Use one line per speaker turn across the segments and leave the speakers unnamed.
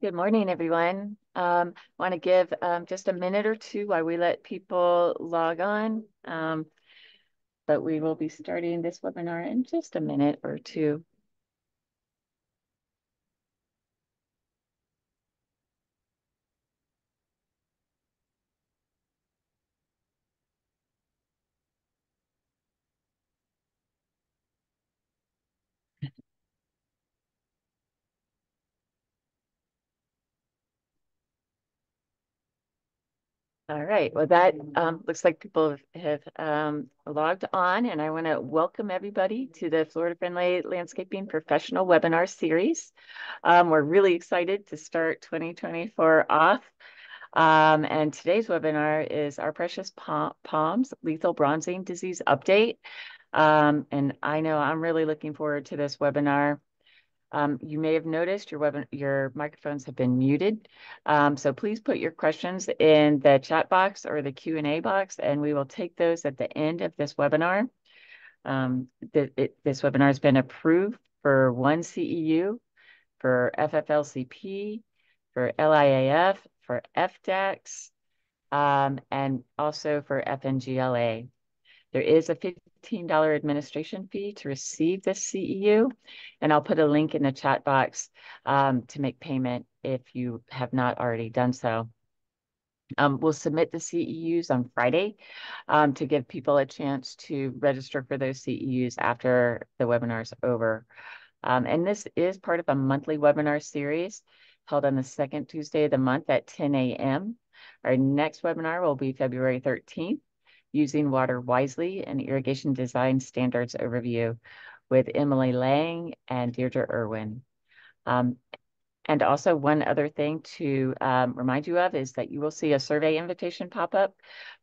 Good morning, everyone. Um, want to give um, just a minute or two while we let people log on. Um, but we will be starting this webinar in just a minute or two. All right, well, that um, looks like people have um, logged on, and I want to welcome everybody to the Florida Friendly Landscaping Professional Webinar Series. Um, we're really excited to start 2024 off. Um, and today's webinar is Our Precious Palms Lethal Bronzing Disease Update. Um, and I know I'm really looking forward to this webinar. Um, you may have noticed your web your microphones have been muted. Um, so please put your questions in the chat box or the Q&A box, and we will take those at the end of this webinar. Um, the, it, this webinar has been approved for one CEU, for FFLCP, for LIAF, for FDEX, um, and also for FNGLA. There is a $15 administration fee to receive this CEU. And I'll put a link in the chat box um, to make payment if you have not already done so. Um, we'll submit the CEUs on Friday um, to give people a chance to register for those CEUs after the webinar is over. Um, and this is part of a monthly webinar series held on the second Tuesday of the month at 10 a.m. Our next webinar will be February 13th Using Water Wisely, an Irrigation Design Standards Overview with Emily Lang and Deirdre Irwin. Um, and also one other thing to um, remind you of is that you will see a survey invitation pop up.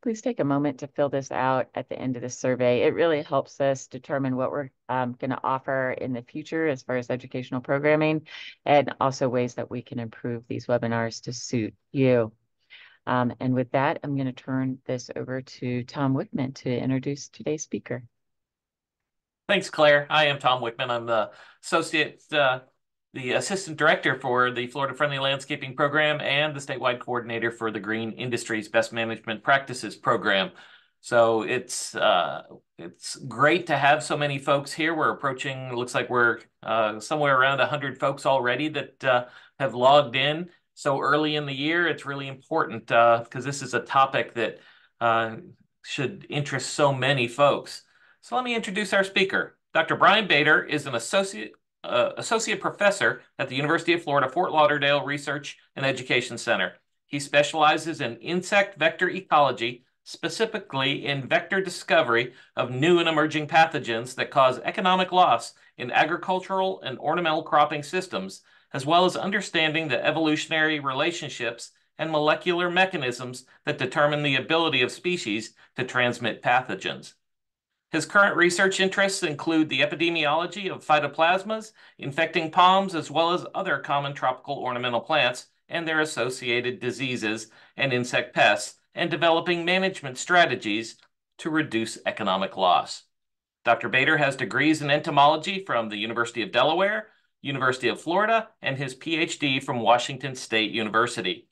Please take a moment to fill this out at the end of the survey. It really helps us determine what we're um, going to offer in the future as far as educational programming and also ways that we can improve these webinars to suit you. Um, and with that, I'm going to turn this over to Tom Wichman to introduce today's speaker.
Thanks, Claire. I am Tom Wichman. I'm the associate, uh, the assistant director for the Florida Friendly Landscaping Program and the statewide coordinator for the Green Industries Best Management Practices Program. So it's uh, it's great to have so many folks here. We're approaching, looks like we're uh, somewhere around 100 folks already that uh, have logged in so early in the year, it's really important because uh, this is a topic that uh, should interest so many folks. So let me introduce our speaker. Dr. Brian Bahder is an associate uh, associate professor at the University of Florida Fort Lauderdale Research and Education Center. He specializes in insect vector ecology, specifically in vector discovery of new and emerging pathogens that cause economic loss in agricultural and ornamental cropping systems as well as understanding the evolutionary relationships and molecular mechanisms that determine the ability of species to transmit pathogens. His current research interests include the epidemiology of phytoplasmas infecting palms as well as other common tropical ornamental plants and their associated diseases and insect pests, and developing management strategies to reduce economic loss. Dr. Bahder has degrees in entomology from the University of Delaware University of Florida, and his PhD from Washington State University.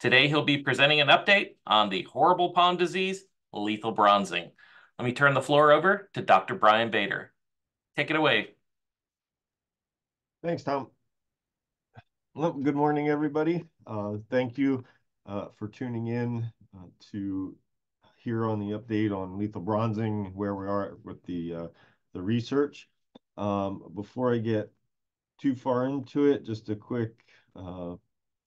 Today, he'll be presenting an update on the horrible palm disease, lethal bronzing. Let me turn the floor over to Dr. Brian Bahder. Take it away.
Thanks, Tom. Well, good morning, everybody. Uh, thank you uh, for tuning in uh, to hear on the update on lethal bronzing, where we are with the uh, the research. Um, before I get too far into it, just a quick uh,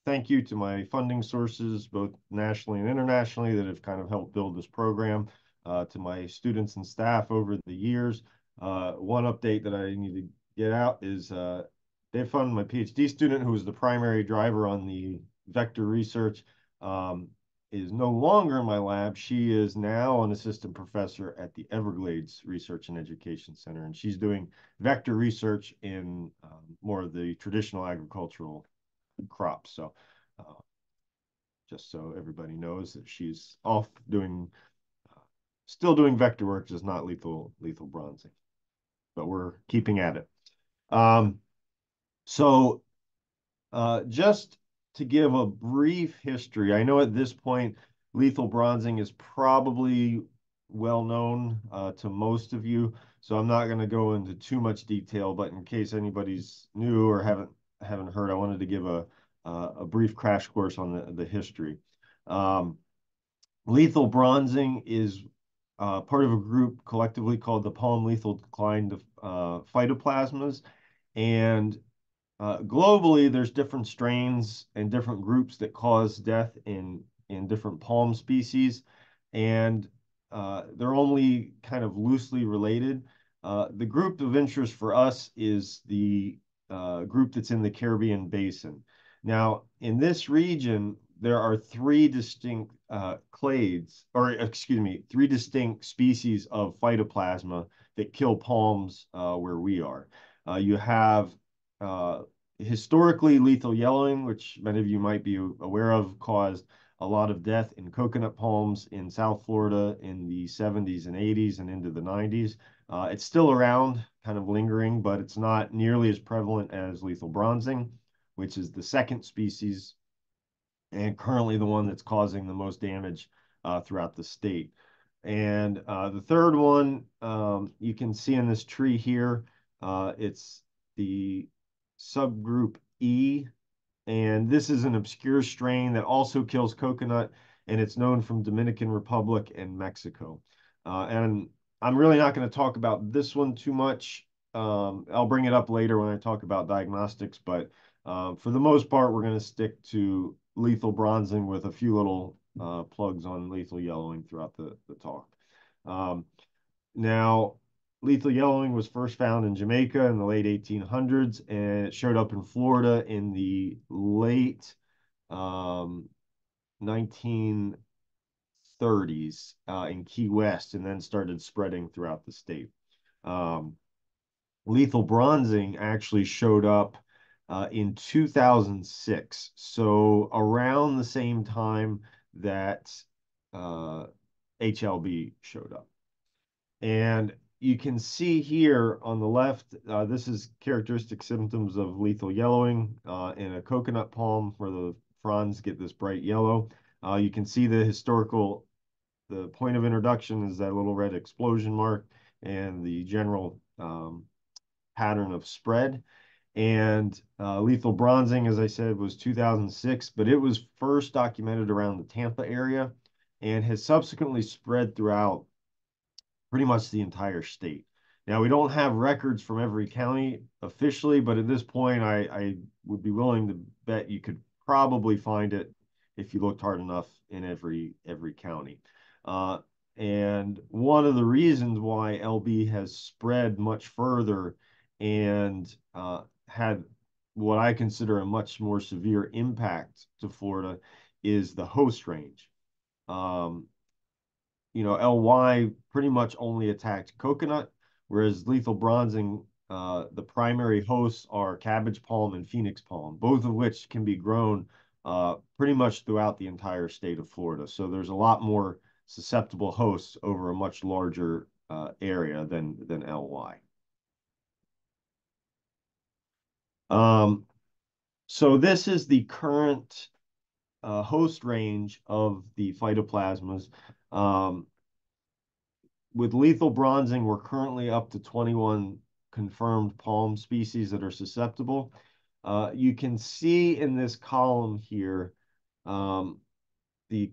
thank you to my funding sources, both nationally and internationally, that have kind of helped build this program, uh, to my students and staff over the years. Uh, one update that I need to get out is uh, they funded my PhD student, who was the primary driver on the vector research. Um, is no longer in my lab. She is now an assistant professor at the Everglades Research and Education Center, and she's doing vector research in um, more of the traditional agricultural crops. So, uh, just so everybody knows that she's off doing, uh, still doing vector work, just not lethal lethal bronzing, but we're keeping at it. Um, So uh, just to give a brief history, I know at this point, lethal bronzing is probably well known uh, to most of you, so I'm not going to go into too much detail. But in case anybody's new or haven't haven't heard, I wanted to give a uh, a brief crash course on the the history. Um, lethal bronzing is uh, part of a group collectively called the palm lethal decline uh, phytoplasmas, and uh, globally, there's different strains and different groups that cause death in in different palm species, and uh, they're only kind of loosely related. Uh, the group of interest for us is the uh, group that's in the Caribbean basin. Now, in this region, there are three distinct uh, clades, or excuse me, three distinct species of phytoplasma that kill palms uh, where we are. you have uh, historically lethal yellowing, which many of you might be aware of, caused a lot of death in coconut palms in South Florida in the 70s and 80s and into the 90s. Uh, it's still around, kind of lingering, but it's not nearly as prevalent as lethal bronzing, which is the second species and currently the one that's causing the most damage uh, throughout the state. And uh, the third one, um, you can see in this tree here, uh, it's the subgroup E, and this is an obscure strain that also kills coconut, and it's known from Dominican Republic and Mexico. Uh, and I'm really not going to talk about this one too much. Um, I'll bring it up later when I talk about diagnostics, but um, for the most part, we're going to stick to lethal bronzing with a few little uh, plugs on lethal yellowing throughout the, the talk. Um, now, lethal yellowing was first found in Jamaica in the late 1800s, and it showed up in Florida in the late um, 1930s uh, in Key West, and then started spreading throughout the state. Um, lethal bronzing actually showed up uh, in 2006, so around the same time that uh, HLB showed up. And you can see here on the left, uh, this is characteristic symptoms of lethal yellowing uh, in a coconut palm where the fronds get this bright yellow. Uh, you can see the historical, the point of introduction is that little red explosion mark and the general um, pattern of spread. And uh, lethal bronzing, as I said, was 2006, but it was first documented around the Tampa area and has subsequently spread throughout pretty much the entire state. Now, we don't have records from every county officially, but at this point, I, I would be willing to bet you could probably find it if you looked hard enough in every every county. Uh, and one of the reasons why LB has spread much further and uh, had what I consider a much more severe impact to Florida is the host range. Um, you know, LY pretty much only attacked coconut, whereas lethal bronzing, uh, the primary hosts are cabbage palm and phoenix palm, both of which can be grown uh, pretty much throughout the entire state of Florida. So there's a lot more susceptible hosts over a much larger uh, area than than LY. Um, so this is the current uh, host range of the phytoplasmas. Um, with lethal bronzing, we're currently up to 21 confirmed palm species that are susceptible. Uh, you can see in this column here, um, the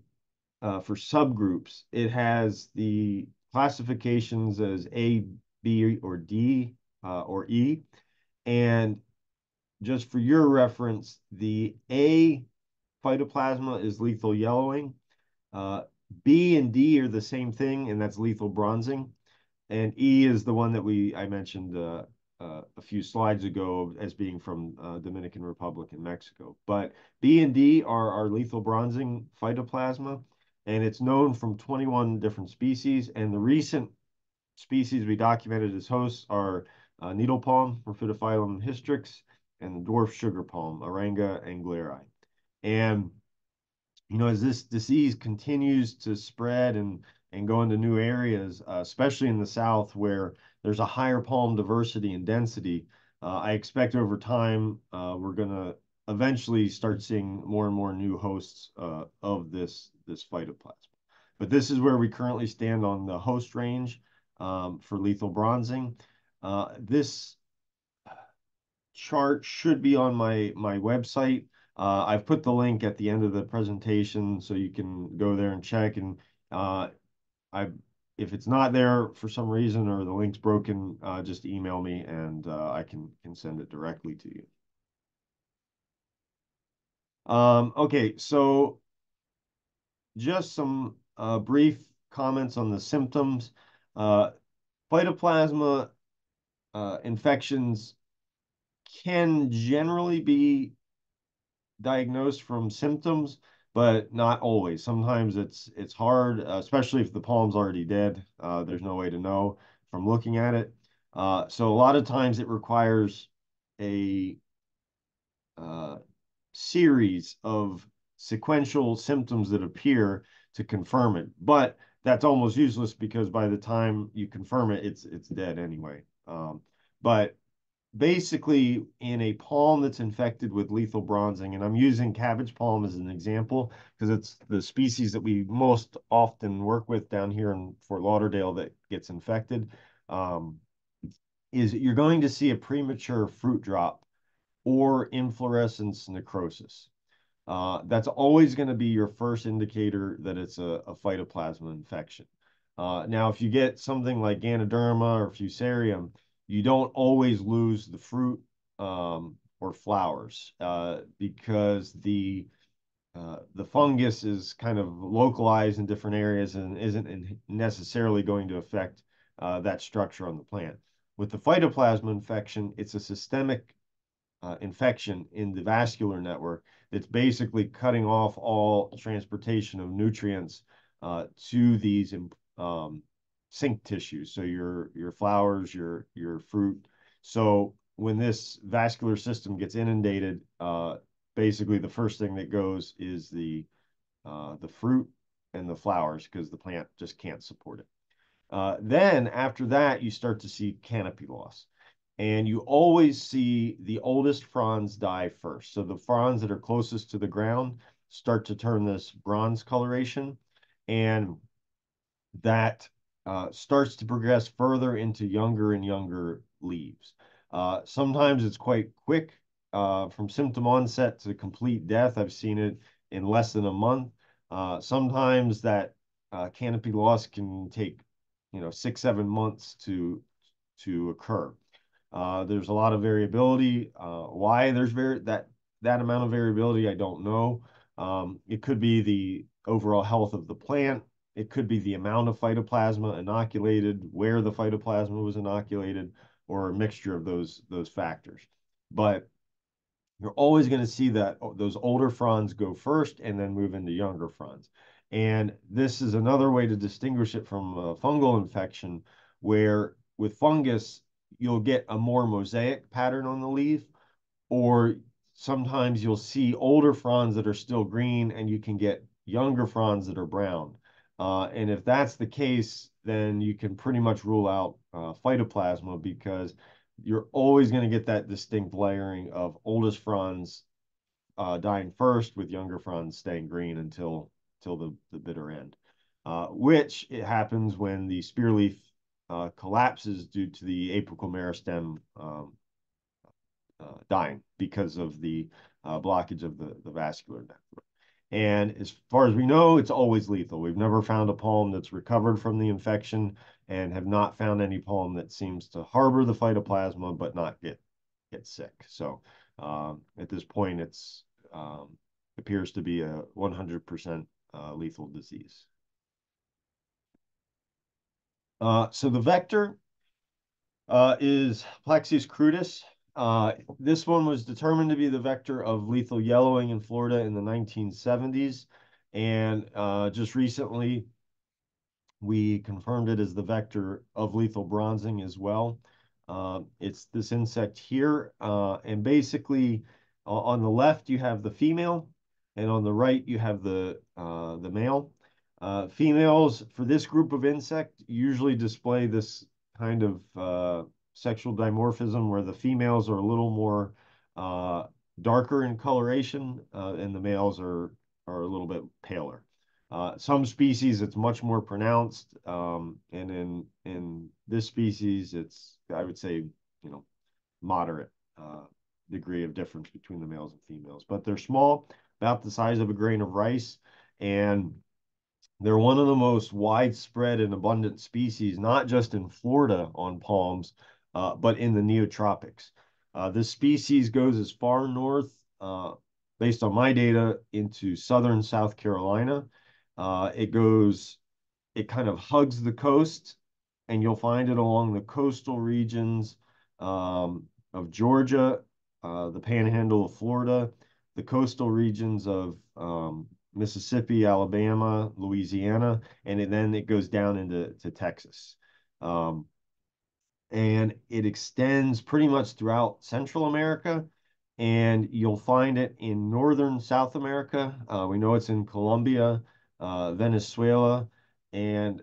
uh, for subgroups, it has the classifications as A, B, or D, uh, or E. And just for your reference, the A phytoplasma is lethal yellowing. Uh, B and D are the same thing, and that's lethal bronzing. And E is the one that we I mentioned uh, uh, a few slides ago as being from uh, Dominican Republic and Mexico. But B and D are our lethal bronzing phytoplasma, and it's known from 21 different species. And the recent species we documented as hosts are uh, needle palm, Rhapidophyllum hystrix, and the dwarf sugar palm, Arenga engleri. And you know, as this disease continues to spread and and go into new areas, uh, especially in the South where there's a higher palm diversity and density, Uh, I expect over time, uh, we're gonna eventually start seeing more and more new hosts uh, of this, this phytoplasma. But this is where we currently stand on the host range um, for lethal bronzing. Uh, this chart should be on my, my website. Uh, I've put the link at the end of the presentation so you can go there and check. And uh, I, if it's not there for some reason or the link's broken, uh, just email me and uh, I can, can send it directly to you. Um, okay, so just some uh, brief comments on the symptoms. Uh, phytoplasma infections can generally be diagnosed from symptoms, but not always. Sometimes it's it's hard, especially if the palm's already dead. Uh, there's no way to know from looking at it. Uh, so a lot of times it requires a uh, series of sequential symptoms that appear to confirm it. But that's almost useless because by the time you confirm it, it's it's dead anyway. Um, but basically, in a palm that's infected with lethal bronzing, and I'm using cabbage palm as an example because it's the species that we most often work with down here in Fort Lauderdale that gets infected, um, is you're going to see a premature fruit drop or inflorescence necrosis. Uh, that's always going to be your first indicator that it's a, a phytoplasma infection. Uh, now, if you get something like Ganoderma or Fusarium, you don't always lose the fruit um, or flowers uh, because the uh, the fungus is kind of localized in different areas and isn't necessarily going to affect uh, that structure on the plant. With the phytoplasma infection, it's a systemic uh, infection in the vascular network that's basically cutting off all transportation of nutrients uh, to these um, sink tissues. So your your flowers, your your fruit. So when this vascular system gets inundated, uh, basically the first thing that goes is the uh, the fruit and the flowers because the plant just can't support it. Uh, then after that, you start to see canopy loss and you always see the oldest fronds die first. So the fronds that are closest to the ground start to turn this bronze coloration, and that uh, starts to progress further into younger and younger leaves. Uh, sometimes it's quite quick uh, from symptom onset to complete death. I've seen it in less than a month. Uh, sometimes that uh, canopy loss can take, you know, six, seven months to to occur. There's a lot of variability. Why there's very that that amount of variability, I don't know. Um, it could be the overall health of the plant. It could be the amount of phytoplasma inoculated, where the phytoplasma was inoculated, or a mixture of those those factors. But you're always going to see that oh, those older fronds go first and then move into younger fronds. And this is another way to distinguish it from a fungal infection, where with fungus, you'll get a more mosaic pattern on the leaf, or sometimes you'll see older fronds that are still green and you can get younger fronds that are brown. Uh, and if that's the case, then you can pretty much rule out uh, phytoplasma because you're always going to get that distinct layering of oldest fronds uh, dying first with younger fronds staying green until, the, the bitter end, which it happens when the spear leaf uh, collapses due to the apical meristem um, dying because of the blockage of the, the vascular network. And as far as we know, it's always lethal. We've never found a palm that's recovered from the infection and have not found any palm that seems to harbor the phytoplasma but not get get sick. So um, at this point, it's um, appears to be a 100% uh, lethal disease. Uh, so the vector uh, is Haplaxius crudus. Uh, this one was determined to be the vector of lethal yellowing in Florida in the 1970s. And uh, just recently, we confirmed it as the vector of lethal bronzing as well. Uh, it's this insect here. Uh, and basically, on the left, you have the female, and on the right, you have the, the male. Uh, females for this group of insect usually display this kind of uh, sexual dimorphism where the females are a little more uh, darker in coloration uh, and the males are, are a little bit paler. Uh, some species it's much more pronounced, um, and in in this species it's I would say you know moderate uh, degree of difference between the males and females, but they're small, about the size of a grain of rice, and they're one of the most widespread and abundant species, not just in Florida on palms, uh, but in the neotropics. Uh, this species goes as far north, uh, based on my data, into southern South Carolina. Uh, it goes, it kind of hugs the coast, and you'll find it along the coastal regions um, of Georgia, uh, the panhandle of Florida, the coastal regions of um, Mississippi, Alabama, Louisiana, and it, then it goes down into to Texas. Um, and it extends pretty much throughout Central America, and you'll find it in northern South America. Uh, we know it's in Colombia, uh, Venezuela, and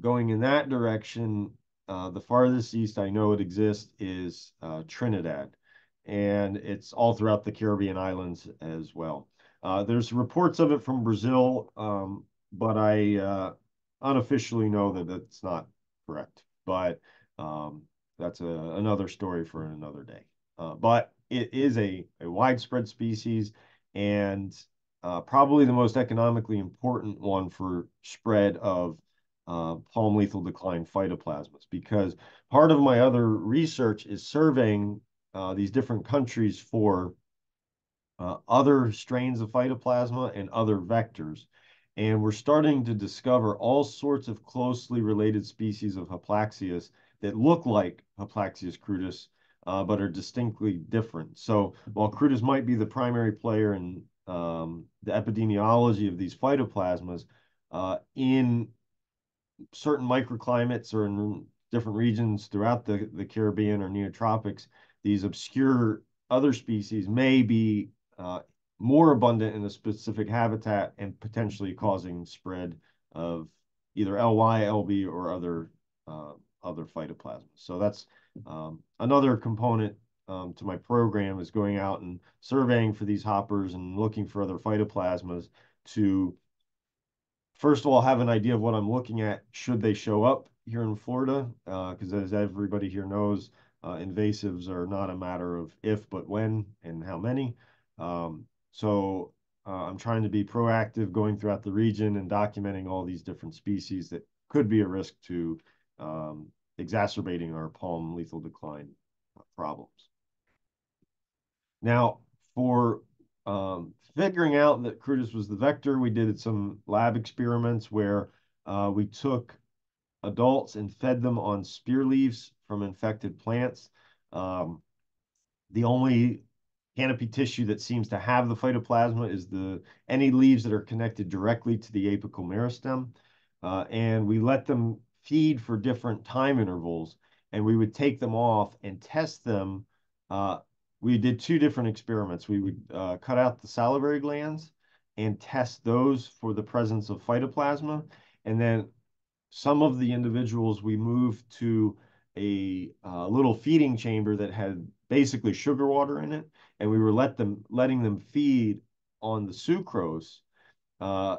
going in that direction, uh, the farthest east I know it exists is uh, Trinidad, and it's all throughout the Caribbean islands as well. Uh, there's reports of it from Brazil, um, but I uh, unofficially know that that's not correct. But um, that's a, another story for another day. Uh, but it is a, a widespread species and uh, probably the most economically important one for spread of uh, palm lethal decline phytoplasmas because part of my other research is surveying uh, these different countries for uh, other strains of phytoplasma and other vectors. And we're starting to discover all sorts of closely related species of Haplaxius that look like Haplaxius crudus, uh, but are distinctly different. So while crudus might be the primary player in um, the epidemiology of these phytoplasmas, uh, in certain microclimates or in different regions throughout the, the Caribbean or neotropics, these obscure other species may be uh, more abundant in a specific habitat and potentially causing spread of either LY, LB, or other uh, other phytoplasmas. So that's um, another component um, to my program is going out and surveying for these hoppers and looking for other phytoplasmas to first of all have an idea of what I'm looking at should they show up here in Florida because uh, as everybody here knows uh, invasives are not a matter of if but when and how many um, so uh, I'm trying to be proactive going throughout the region and documenting all these different species that could be a risk to exacerbating our palm lethal decline problems. Now, for um, figuring out that Crudus was the vector, we did some lab experiments where uh, we took adults and fed them on spear leaves from infected plants. Um, the only canopy tissue that seems to have the phytoplasma is the any leaves that are connected directly to the apical meristem. Uh, and we let them feed for different time intervals, and we would take them off and test them. Uh, we did two different experiments. We would uh, cut out the salivary glands and test those for the presence of phytoplasma. And then some of the individuals we moved to a uh, little feeding chamber that had basically sugar water in it, and we were let them letting them feed on the sucrose, uh,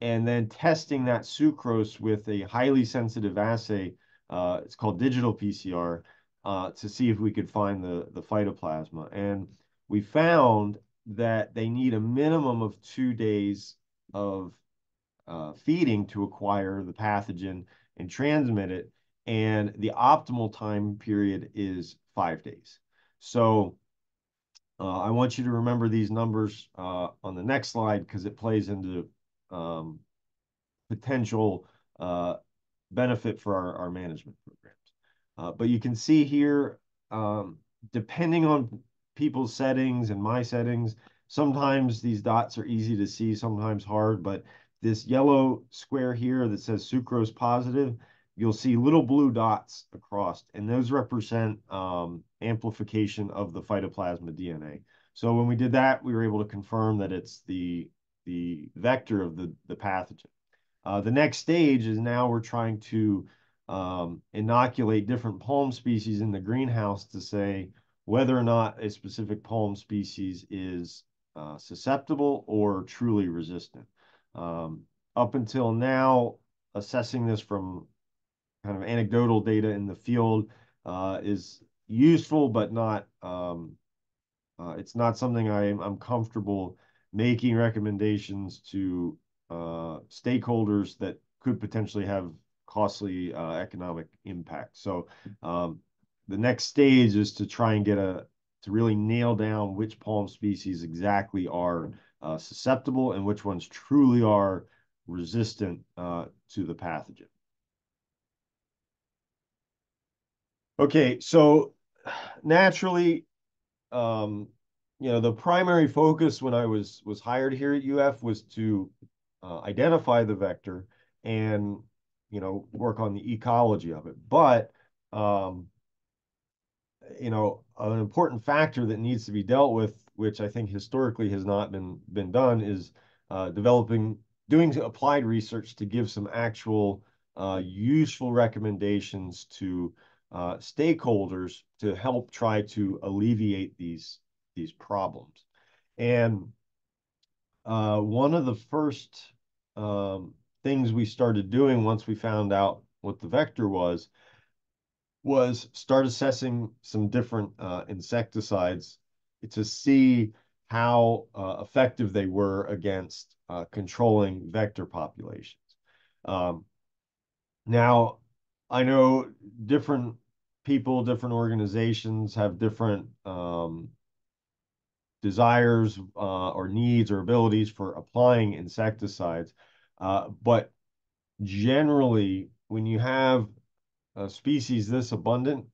and then testing that sucrose with a highly sensitive assay. Uh, it's called digital PCR uh, to see if we could find the the phytoplasma, and we found that they need a minimum of two days of uh, feeding to acquire the pathogen and transmit it and the optimal time period is five days. So uh, I want you to remember these numbers uh, on the next slide because it plays into um, potential uh, benefit for our, our management programs. Uh, but you can see here, um, depending on people's settings and my settings, sometimes these dots are easy to see, sometimes hard, but this yellow square here that says sucrose positive, you'll see little blue dots across, and those represent um, amplification of the phytoplasma DNA. So when we did that, we were able to confirm that it's the, the vector of the, the pathogen. Uh, the next stage is now we're trying to um, inoculate different palm species in the greenhouse to say whether or not a specific palm species is uh, susceptible or truly resistant. Um, up until now, assessing this from kind of anecdotal data in the field uh, is useful, but not um, uh, it's not something I'm, I'm comfortable making recommendations to uh, stakeholders that could potentially have costly uh, economic impact. So um, the next stage is to try and get a to really nail down which palm species exactly are uh, susceptible and which ones truly are resistant uh, to the pathogen. Okay, so naturally, um, you know, the primary focus when I was was hired here at UF was to uh, identify the vector and you know work on the ecology of it. But um, you know, an important factor that needs to be dealt with, which I think historically has not been been done, is uh, developing doing applied research to give some actual uh, useful recommendations to uh, stakeholders to help try to alleviate these these problems. And uh, one of the first um, things we started doing once we found out what the vector was was start assessing some different uh, insecticides to see how uh, effective they were against uh, controlling vector populations. Um, now, I know different people, different organizations have different um, desires uh, or needs or abilities for applying insecticides. Uh, but generally, when you have a species this abundant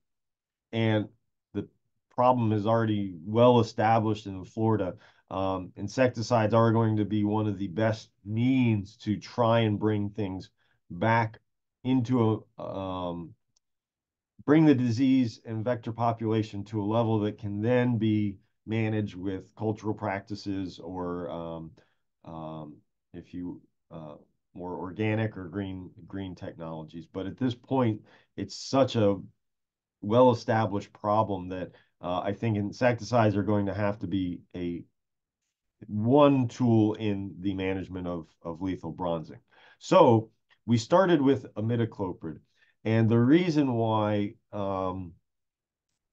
and the problem is already well established in Florida, um, insecticides are going to be one of the best means to try and bring things back into a um, bring the disease and vector population to a level that can then be managed with cultural practices or um, um, if you uh, more organic or green green technologies. But at this point, it's such a well-established problem that uh, I think insecticides are going to have to be a one tool in the management of, of lethal bronzing. So we started with imidacloprid. And the reason why um,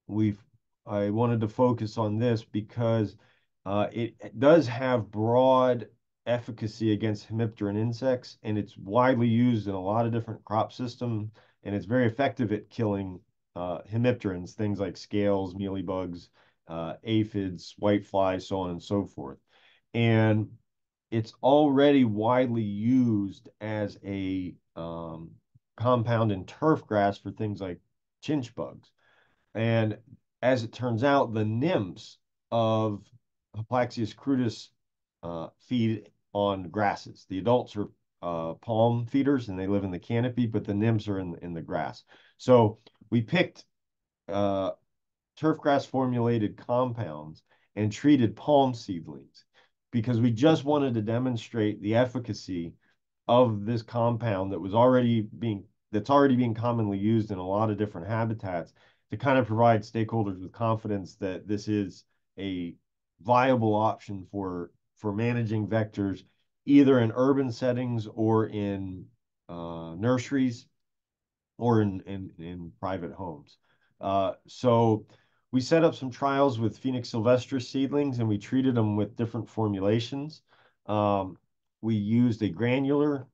we've I wanted to focus on this because uh, it, does have broad efficacy against hemipteran insects, and it's widely used in a lot of different crop systems, and it's very effective at killing uh, hemipterans, things like scales, mealybugs, uh, aphids, whiteflies, so on and so forth. And it's already widely used as a um, compound in turf grass for things like chinch bugs. And as it turns out, the nymphs of Haplaxius crudus uh, feed on grasses. The adults are uh, palm feeders and they live in the canopy, but the nymphs are in, in the grass. So we picked uh, turf grass formulated compounds and treated palm seedlings because we just wanted to demonstrate the efficacy of this compound that was already being that's already being commonly used in a lot of different habitats to kind of provide stakeholders with confidence that this is a viable option for for managing vectors either in urban settings or in uh, nurseries or in, in, in private homes. Uh, so we set up some trials with Phoenix sylvestris seedlings and we treated them with different formulations. Um, we used a granular,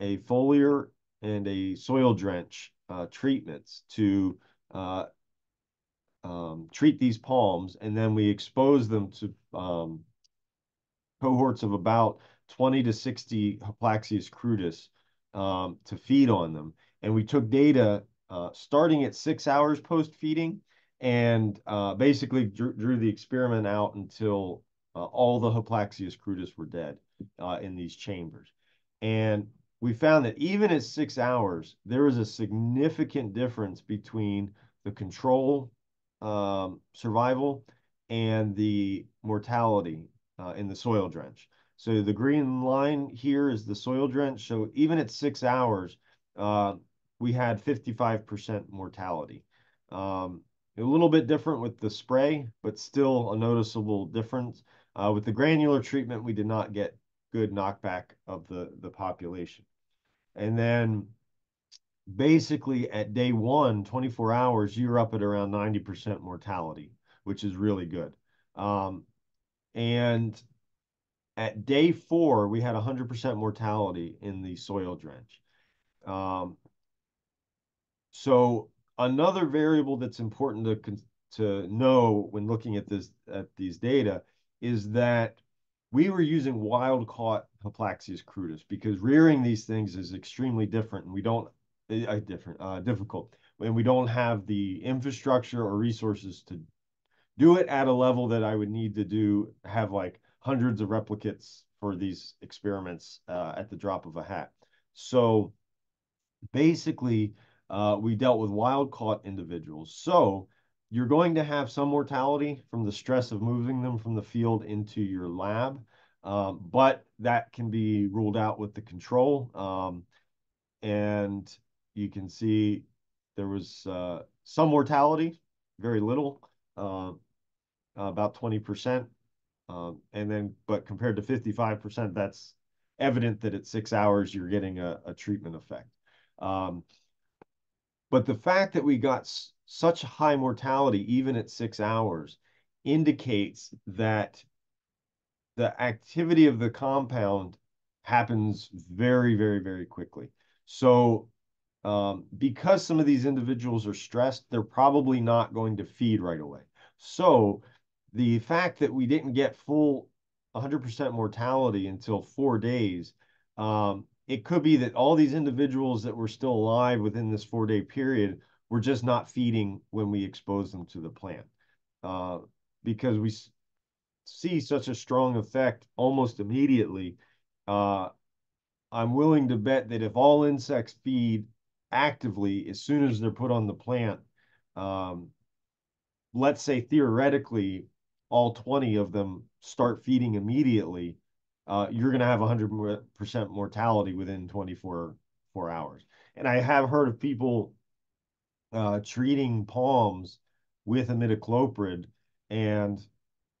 a foliar, and a soil drench uh, treatments to uh, um, treat these palms, and then we expose them to um, cohorts of about 20 to 60 Haplaxius crudus um, to feed on them. And we took data uh, starting at six hours post feeding and uh, basically drew, drew, the experiment out until uh, all the Haplaxius crudus were dead uh, in these chambers. And we found that even at six hours, there was a significant difference between the control um, survival and the mortality uh, in the soil drench. So the green line here is the soil drench. So even at six hours, uh, we had 55% mortality. Um, a little bit different with the spray, but still a noticeable difference. Uh, with the granular treatment, we did not get good knockback of the, the population. And then basically at day one, 24 hours, you're up at around 90% mortality, which is really good. Um, and at day four, we had 100% mortality in the soil drench. Um, so another variable that's important to to know when looking at this at these data is that we were using wild caught Haplaxius crudus because rearing these things is extremely different and we don't uh, different uh, difficult and we don't have the infrastructure or resources to do it at a level that I would need to do have like hundreds of replicates for these experiments uh, at the drop of a hat. So basically, uh, we dealt with wild caught individuals. So you're going to have some mortality from the stress of moving them from the field into your lab, um, but that can be ruled out with the control. Um, and you can see there was uh, some mortality, very little, uh, about 20%. Um, and then, but compared to 55%, that's evident that at six hours, you're getting a, a treatment effect. Um, but the fact that we got such high mortality, even at six hours, indicates that the activity of the compound happens very, very, very quickly. So um, because some of these individuals are stressed, they're probably not going to feed right away. So the fact that we didn't get full 100% mortality until four days um, it could be that all these individuals that were still alive within this four day period were just not feeding when we exposed them to the plant. Uh, because we see such a strong effect almost immediately, uh, I'm willing to bet that if all insects feed actively as soon as they're put on the plant, um, let's say theoretically all 20 of them start feeding immediately, uh, you're going to have 100% mortality within 24 four hours. And I have heard of people uh, treating palms with imidacloprid, and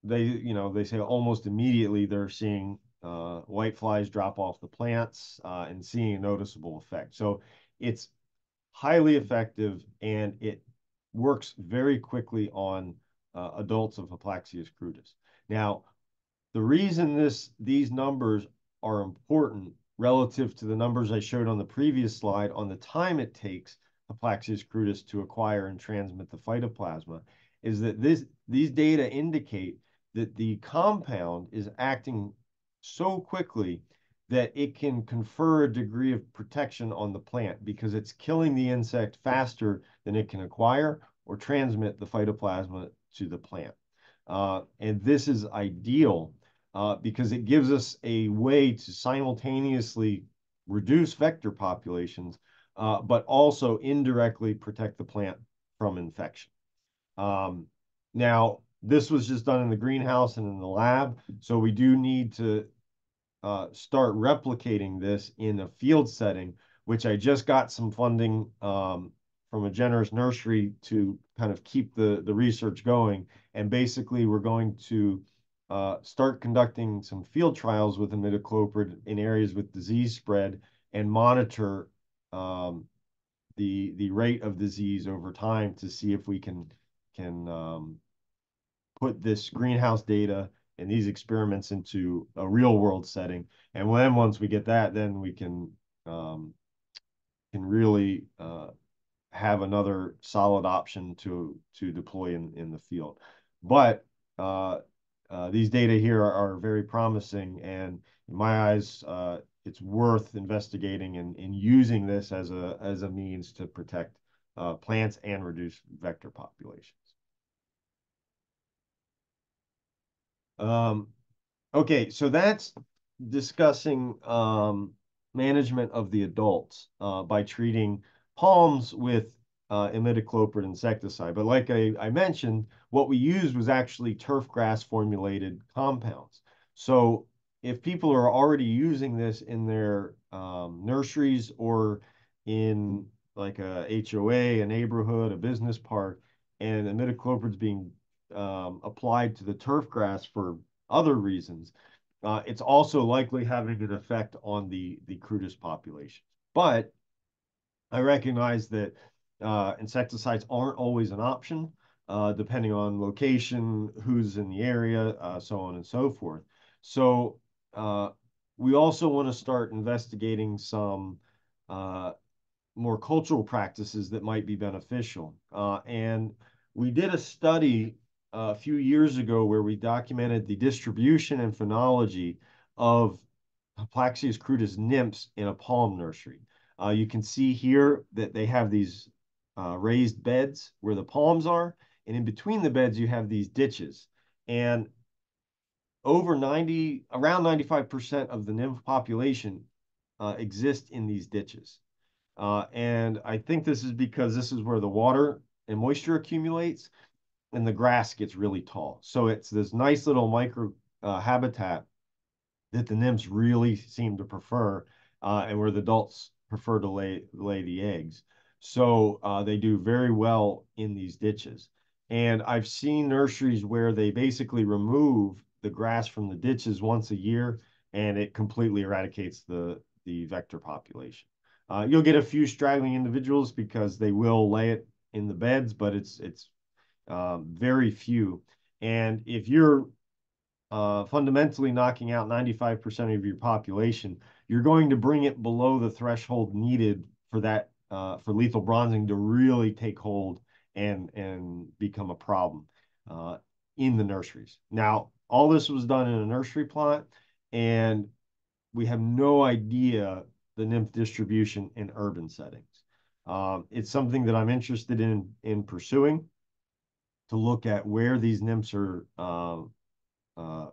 they, you know, they say almost immediately they're seeing uh, white flies drop off the plants uh, and seeing a noticeable effect. So it's highly effective and it works very quickly on uh, adults of Haplaxius crudus. Now, the reason this these numbers are important relative to the numbers I showed on the previous slide on the time it takes Haplaxius crudus to acquire and transmit the phytoplasma is that this these data indicate that the compound is acting so quickly that it can confer a degree of protection on the plant because it's killing the insect faster than it can acquire or transmit the phytoplasma to the plant. Uh, and this is ideal uh, because it gives us a way to simultaneously reduce vector populations, uh, but also indirectly protect the plant from infection. Um, now, this was just done in the greenhouse and in the lab, so we do need to uh, start replicating this in a field setting, which I just got some funding um, from a generous nursery to kind of keep the, the research going. And basically, we're going to uh, start conducting some field trials with imidacloprid in areas with disease spread and monitor um, the the rate of disease over time to see if we can can um, put this greenhouse data and these experiments into a real world setting. And then once we get that, then we can um, can really uh, have another solid option to to deploy in in the field. But uh, uh, these data here are, are, very promising, and in my eyes, uh, it's worth investigating and, and using this as a as a means to protect uh, plants and reduce vector populations. Um, okay, so that's discussing um, management of the adults uh, by treating palms with uh, imidacloprid insecticide. But like I, I mentioned, what we used was actually turf grass formulated compounds. So if people are already using this in their um, nurseries or in like a HOA, a neighborhood, a business park, and imidacloprid's being um, applied to the turf grass for other reasons, uh, it's also likely having an effect on the, the crudus population. But I recognize that uh, insecticides aren't always an option, uh, depending on location, who's in the area, uh, so on and so forth. So uh, we also want to start investigating some uh, more cultural practices that might be beneficial. And we did a study a few years ago where we documented the distribution and phenology of Haplaxius crudus nymphs in a palm nursery. Uh, you can see here that they have these uh, raised beds where the palms are, and in between the beds you have these ditches. And over 90, around 95% of the nymph population uh, exist in these ditches. Uh, and I think this is because this is where the water and moisture accumulates and the grass gets really tall. So it's this nice little micro uh, habitat that the nymphs really seem to prefer uh, and where the adults prefer to lay, lay the eggs. So uh, they do very well in these ditches. And I've seen nurseries where they basically remove the grass from the ditches once a year and it completely eradicates the, the vector population. Uh, you'll get a few straggling individuals because they will lay it in the beds, but it's it's um, very few. And if you're uh, fundamentally knocking out 95% of your population, you're going to bring it below the threshold needed for that uh, for lethal bronzing to really take hold and and become a problem uh, in the nurseries. Now, all this was done in a nursery plot, and we have no idea the nymph distribution in urban settings. Um, it's something that I'm interested in in pursuing to look at where these nymphs are uh, uh,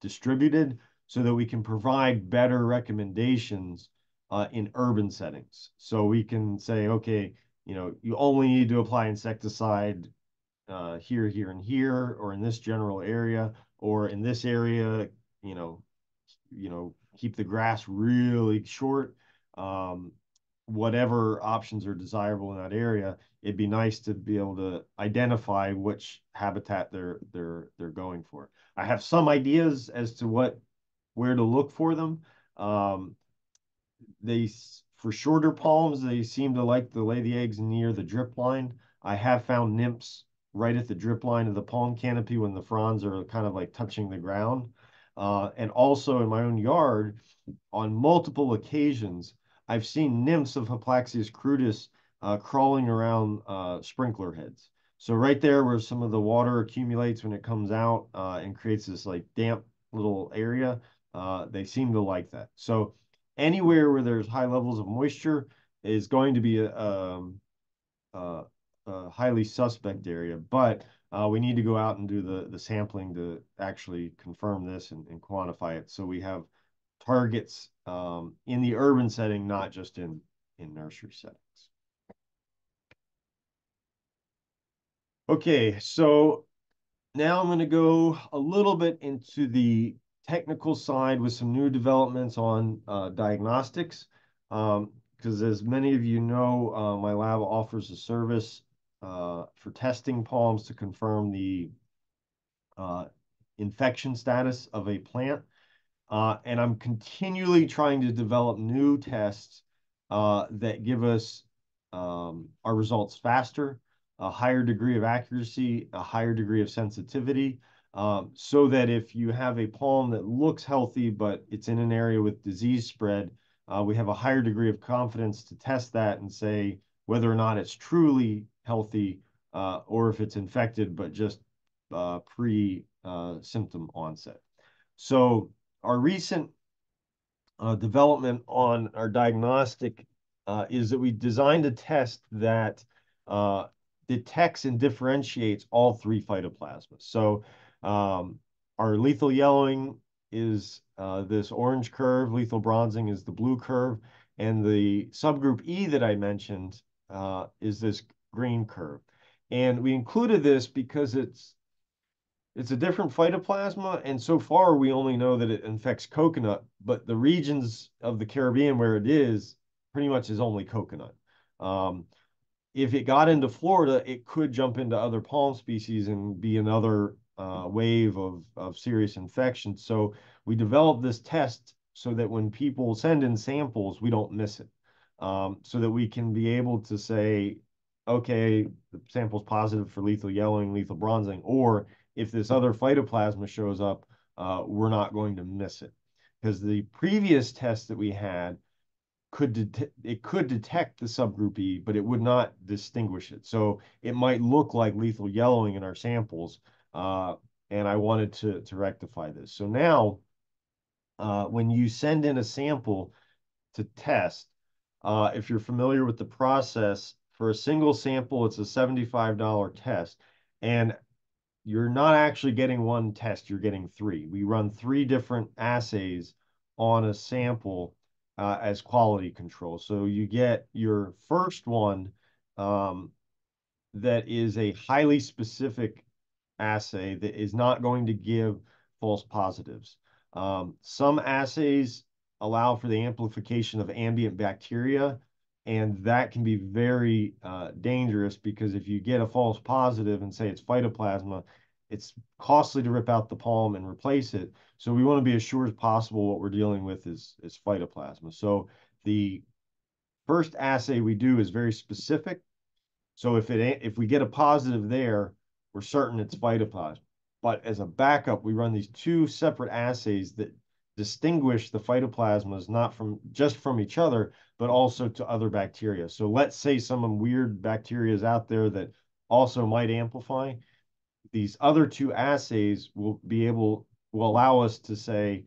distributed so that we can provide better recommendations uh, in urban settings. So we can say, okay, you know, you only need to apply insecticide uh, here, here, and here, or in this general area, or in this area, you know, you know, keep the grass really short. Um, whatever options are desirable in that area, it'd be nice to be able to identify which habitat they're they're they're going for. I have some ideas as to what where to look for them. Um, they for shorter palms, they seem to like to lay the eggs near the drip line. I have found nymphs right at the drip line of the palm canopy when the fronds are kind of like touching the ground. Uh, and also in my own yard, on multiple occasions, I've seen nymphs of Haplaxius crudus uh, crawling around uh, sprinkler heads. So right there where some of the water accumulates when it comes out uh, and creates this like damp little area, uh, they seem to like that. So anywhere where there's high levels of moisture is going to be a, um, a, a highly suspect area, but uh, we need to go out and do the, the sampling to actually confirm this and, and quantify it. So we have targets um, in the urban setting, not just in, in nursery settings. Okay, so now I'm going to go a little bit into the technical side with some new developments on uh, diagnostics. Because um, as many of you know, uh, my lab offers a service uh, for testing palms to confirm the uh, infection status of a plant. Uh, and I'm continually trying to develop new tests uh, that give us um, our results faster, a higher degree of accuracy, a higher degree of sensitivity, um, so that if you have a palm that looks healthy, but it's in an area with disease spread, uh, we have a higher degree of confidence to test that and say whether or not it's truly healthy uh, or if it's infected, but just uh, pre-symptom uh, onset. So our recent uh, development on our diagnostic uh, is that we designed a test that uh, detects and differentiates all three phytoplasmas. So um, our lethal yellowing is uh, this orange curve, lethal bronzing is the blue curve, and the subgroup E that I mentioned uh, is this green curve. And we included this because it's it's a different phytoplasma, and so far we only know that it infects coconut, but the regions of the Caribbean where it is pretty much is only coconut. Um, if it got into Florida, it could jump into other palm species and be another uh, wave of, of serious infection. So we developed this test so that when people send in samples, we don't miss it. Um, so that we can be able to say, okay, the sample's positive for lethal yellowing, lethal bronzing, or if this other phytoplasma shows up, uh, we're not going to miss it. Because the previous test that we had could it could detect the subgroup E, but it would not distinguish it. So it might look like lethal yellowing in our samples, uh, and I wanted to to rectify this. So now, uh, when you send in a sample to test, uh, if you're familiar with the process, for a single sample, it's a $75 test, and you're not actually getting one test, you're getting three. We run three different assays on a sample uh, as quality control. So you get your first one um, that is a highly specific assay that is not going to give false positives. Um, some assays allow for the amplification of ambient bacteria, and that can be very uh, dangerous because if you get a false positive and say it's phytoplasma, it's costly to rip out the palm and replace it. So we want to be as sure as possible what we're dealing with is, is phytoplasma. So the first assay we do is very specific. So if it if we get a positive there, we're certain it's phytoplasma. But as a backup, we run these two separate assays that distinguish the phytoplasmas not from just from each other, but also to other bacteria. So let's say some weird bacteria is out there that also might amplify these other two assays will be able will allow us to say,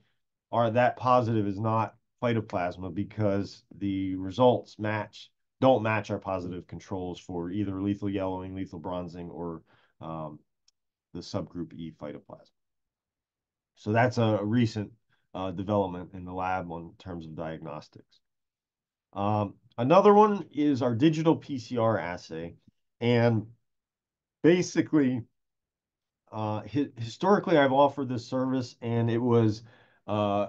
are that positive is not phytoplasma because the results match don't match our positive controls for either lethal yellowing, lethal bronzing, or um, the subgroup E phytoplasma. So that's a recent uh, development in the lab on terms of diagnostics. Um, another one is our digital PCR assay. And basically, uh, hi historically, I've offered this service, and it was uh,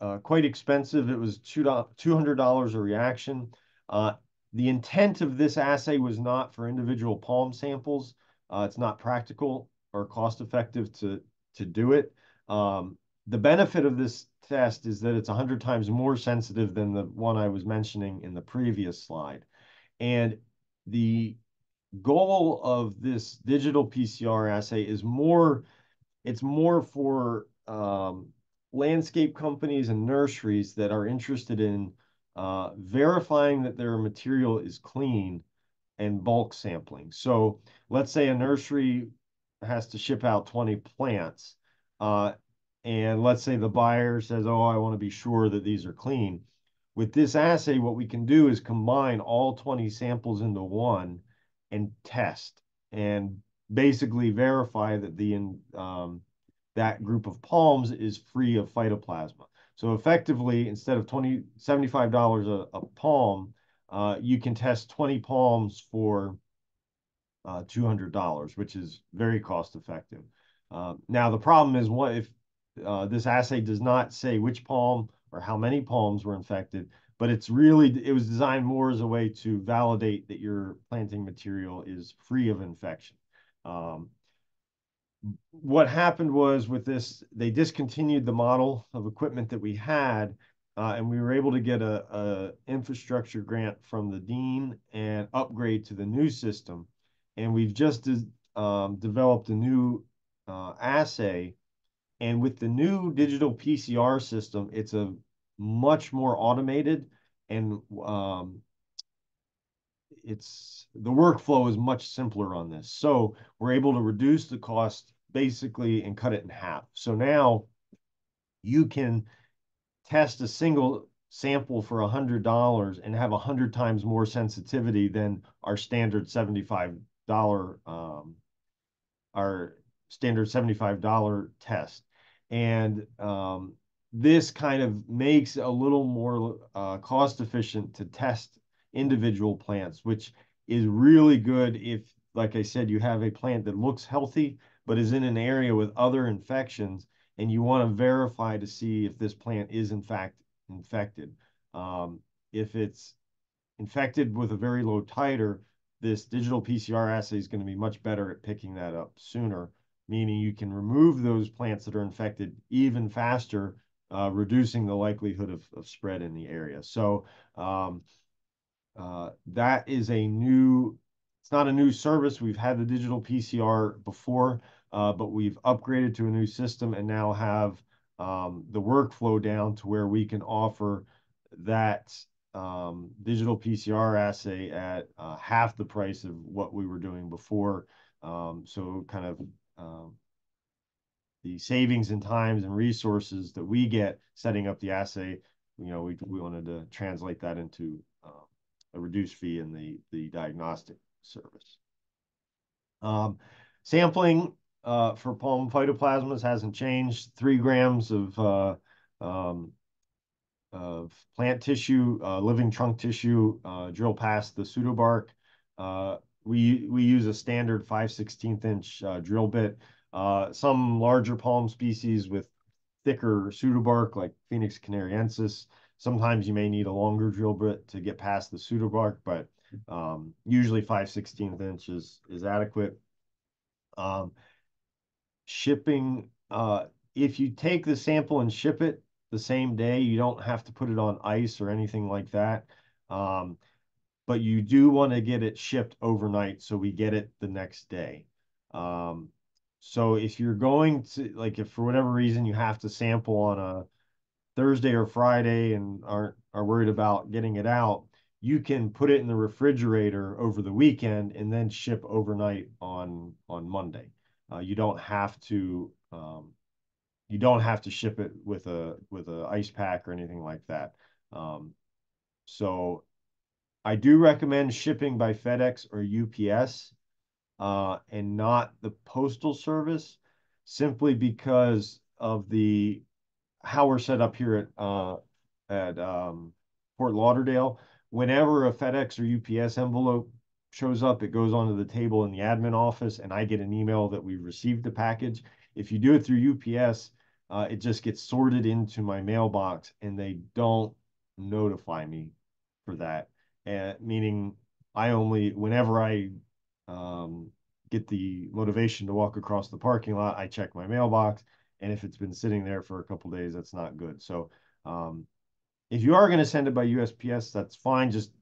uh, quite expensive. It was $200 a reaction. Uh, the intent of this assay was not for individual palm samples. Uh, it's not practical or cost-effective to, to do it. Um, the benefit of this test is that it's 100 times more sensitive than the one I was mentioning in the previous slide. And the goal of this digital PCR assay is more, it's more for um, landscape companies and nurseries that are interested in uh, verifying that their material is clean and bulk sampling. So let's say a nursery has to ship out 20 plants. Uh, and let's say the buyer says, oh, I want to be sure that these are clean. With this assay, what we can do is combine all 20 samples into one and test and basically verify that the um, that group of palms is free of phytoplasma. So effectively, instead of 20 $75 a, a palm, uh, you can test 20 palms for uh, $200, which is very cost effective. Uh, now, the problem is what if uh, this assay does not say which palm or how many palms were infected, but it's really, it was designed more as a way to validate that your planting material is free of infection. Um, what happened was with this, they discontinued the model of equipment that we had, uh, and we were able to get a, a, infrastructure grant from the dean and upgrade to the new system. And we've just um, developed a new uh, assay. And with the new digital PCR system, it's a much more automated and um, it's the workflow is much simpler on this. So we're able to reduce the cost basically and cut it in half. So now you can test a single sample for $100 and have 100 times more sensitivity than our standard $75 um, our standard $75 test. And um, this kind of makes a little more uh, cost efficient to test individual plants, which is really good if, like I said, you have a plant that looks healthy but is in an area with other infections, and you want to verify to see if this plant is in fact infected. Um, if it's infected with a very low titer, this digital PCR assay is going to be much better at picking that up sooner, meaning you can remove those plants that are infected even faster, uh, reducing the likelihood of, of spread in the area. So um, uh, that is a new, it's not a new service. We've had the digital PCR before, uh, but we've upgraded to a new system and now have um, the workflow down to where we can offer that um, digital PCR assay at uh, half the price of what we were doing before. Um, so kind of um, the savings in times and resources that we get setting up the assay, you know, we, we wanted to translate that into uh, a reduced fee in the, the diagnostic service. Um, sampling uh, for palm phytoplasmas hasn't changed. Three grams of uh, um, of plant tissue, uh, living trunk tissue, uh, drill past the pseudobark. We we use a standard 5 16th inch uh, drill bit. Uh, some larger palm species with thicker pseudobark like Phoenix canariensis. Sometimes you may need a longer drill bit to get past the pseudobark, but um, usually 5 16th inches is adequate. Um, shipping, uh, if you take the sample and ship it, the same day. You don't have to put it on ice or anything like that. Um, but you do want to get it shipped overnight so we get it the next day. Um, so if you're going to like if for whatever reason you have to sample on a Thursday or Friday and aren't are worried about getting it out, you can put it in the refrigerator over the weekend and then ship overnight on on Monday. Uh, you don't have to um, you don't have to ship it with a with a ice pack or anything like that. Um, so I do recommend shipping by FedEx or UPS uh, and not the postal service, simply because of the how we're set up here at uh, at um, Lauderdale. Whenever a FedEx or UPS envelope shows up, it goes onto the table in the admin office, and I get an email that we received the package. If you do it through UPS, uh, it just gets sorted into my mailbox and they don't notify me for that. And meaning I only, whenever I um, get the motivation to walk across the parking lot, I check my mailbox. And if it's been sitting there for a couple days, that's not good. So um, if you are going to send it by USPS, that's fine. Just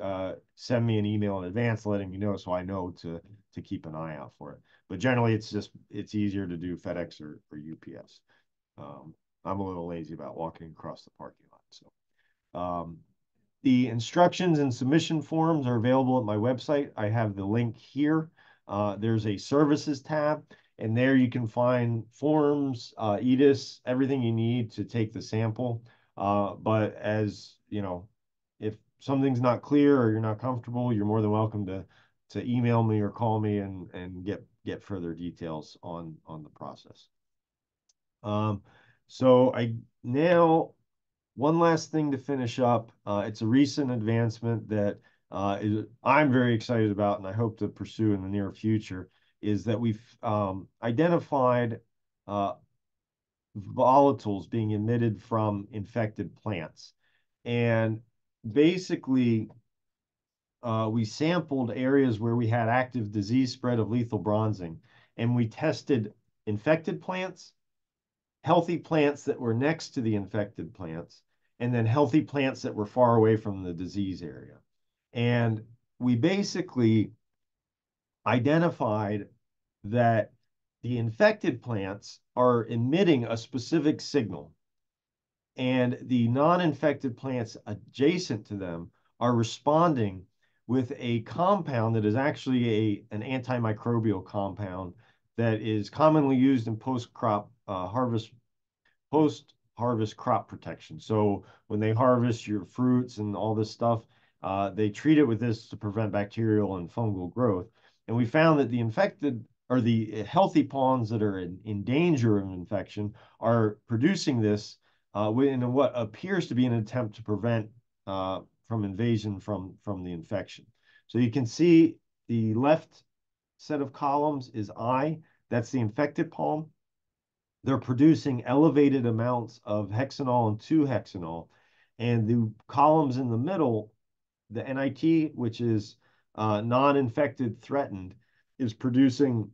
uh, send me an email in advance letting me know so I know to to keep an eye out for it. But generally, it's just it's easier to do FedEx or, or UPS. Um, I'm a little lazy about walking across the parking lot. So um, the instructions and submission forms are available at my website. I have the link here. Uh, there's a services tab, and there you can find forms, uh, EDIS, everything you need to take the sample. Uh, but as you know, if something's not clear or you're not comfortable, you're more than welcome to to email me or call me and and get get further details on on the process. Um, so I now one last thing to finish up. Uh, it's a recent advancement that uh, is, I'm very excited about, and I hope to pursue in the near future. Is that we've um, identified uh, volatiles being emitted from infected plants, and basically. Uh, we sampled areas where we had active disease spread of lethal bronzing, and we tested infected plants healthy plants that were next to the infected plants, and then healthy plants that were far away from the disease area. And we basically identified that the infected plants are emitting a specific signal, and the non-infected plants adjacent to them are responding with a compound that is actually a, an antimicrobial compound that is commonly used in post-crop uh, harvest, post-harvest crop protection. So when they harvest your fruits and all this stuff, uh, they treat it with this to prevent bacterial and fungal growth. And we found that the infected or the healthy pawns that are in, in danger of infection are producing this uh, in what appears to be an attempt to prevent uh, from invasion from, from the infection. So you can see the left set of columns is I, that's the infected palm they're producing elevated amounts of hexanol and 2-hexanol. And the columns in the middle the NIT, which is uh, non-infected threatened, is producing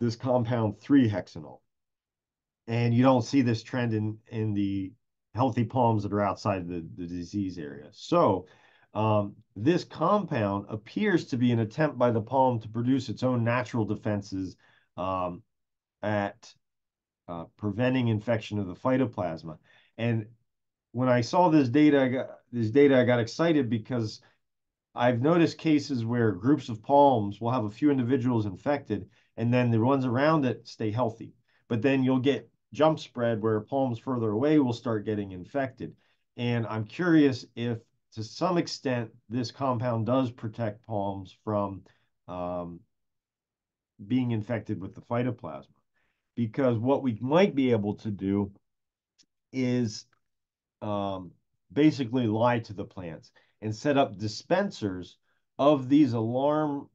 this compound 3-hexanol. And you don't see this trend in, in the healthy palms that are outside the, the disease area. So um, this compound appears to be an attempt by the palm to produce its own natural defenses um, at uh, preventing infection of the phytoplasma. And when I saw this data, I got, this data, I got excited because I've noticed cases where groups of palms will have a few individuals infected, and then the ones around it stay healthy. But then you'll get jump spread where palms further away will start getting infected. And I'm curious if, to some extent, this compound does protect palms from um, being infected with the phytoplasma. Because what we might be able to do is um, basically lie to the plants and set up dispensers of these alarm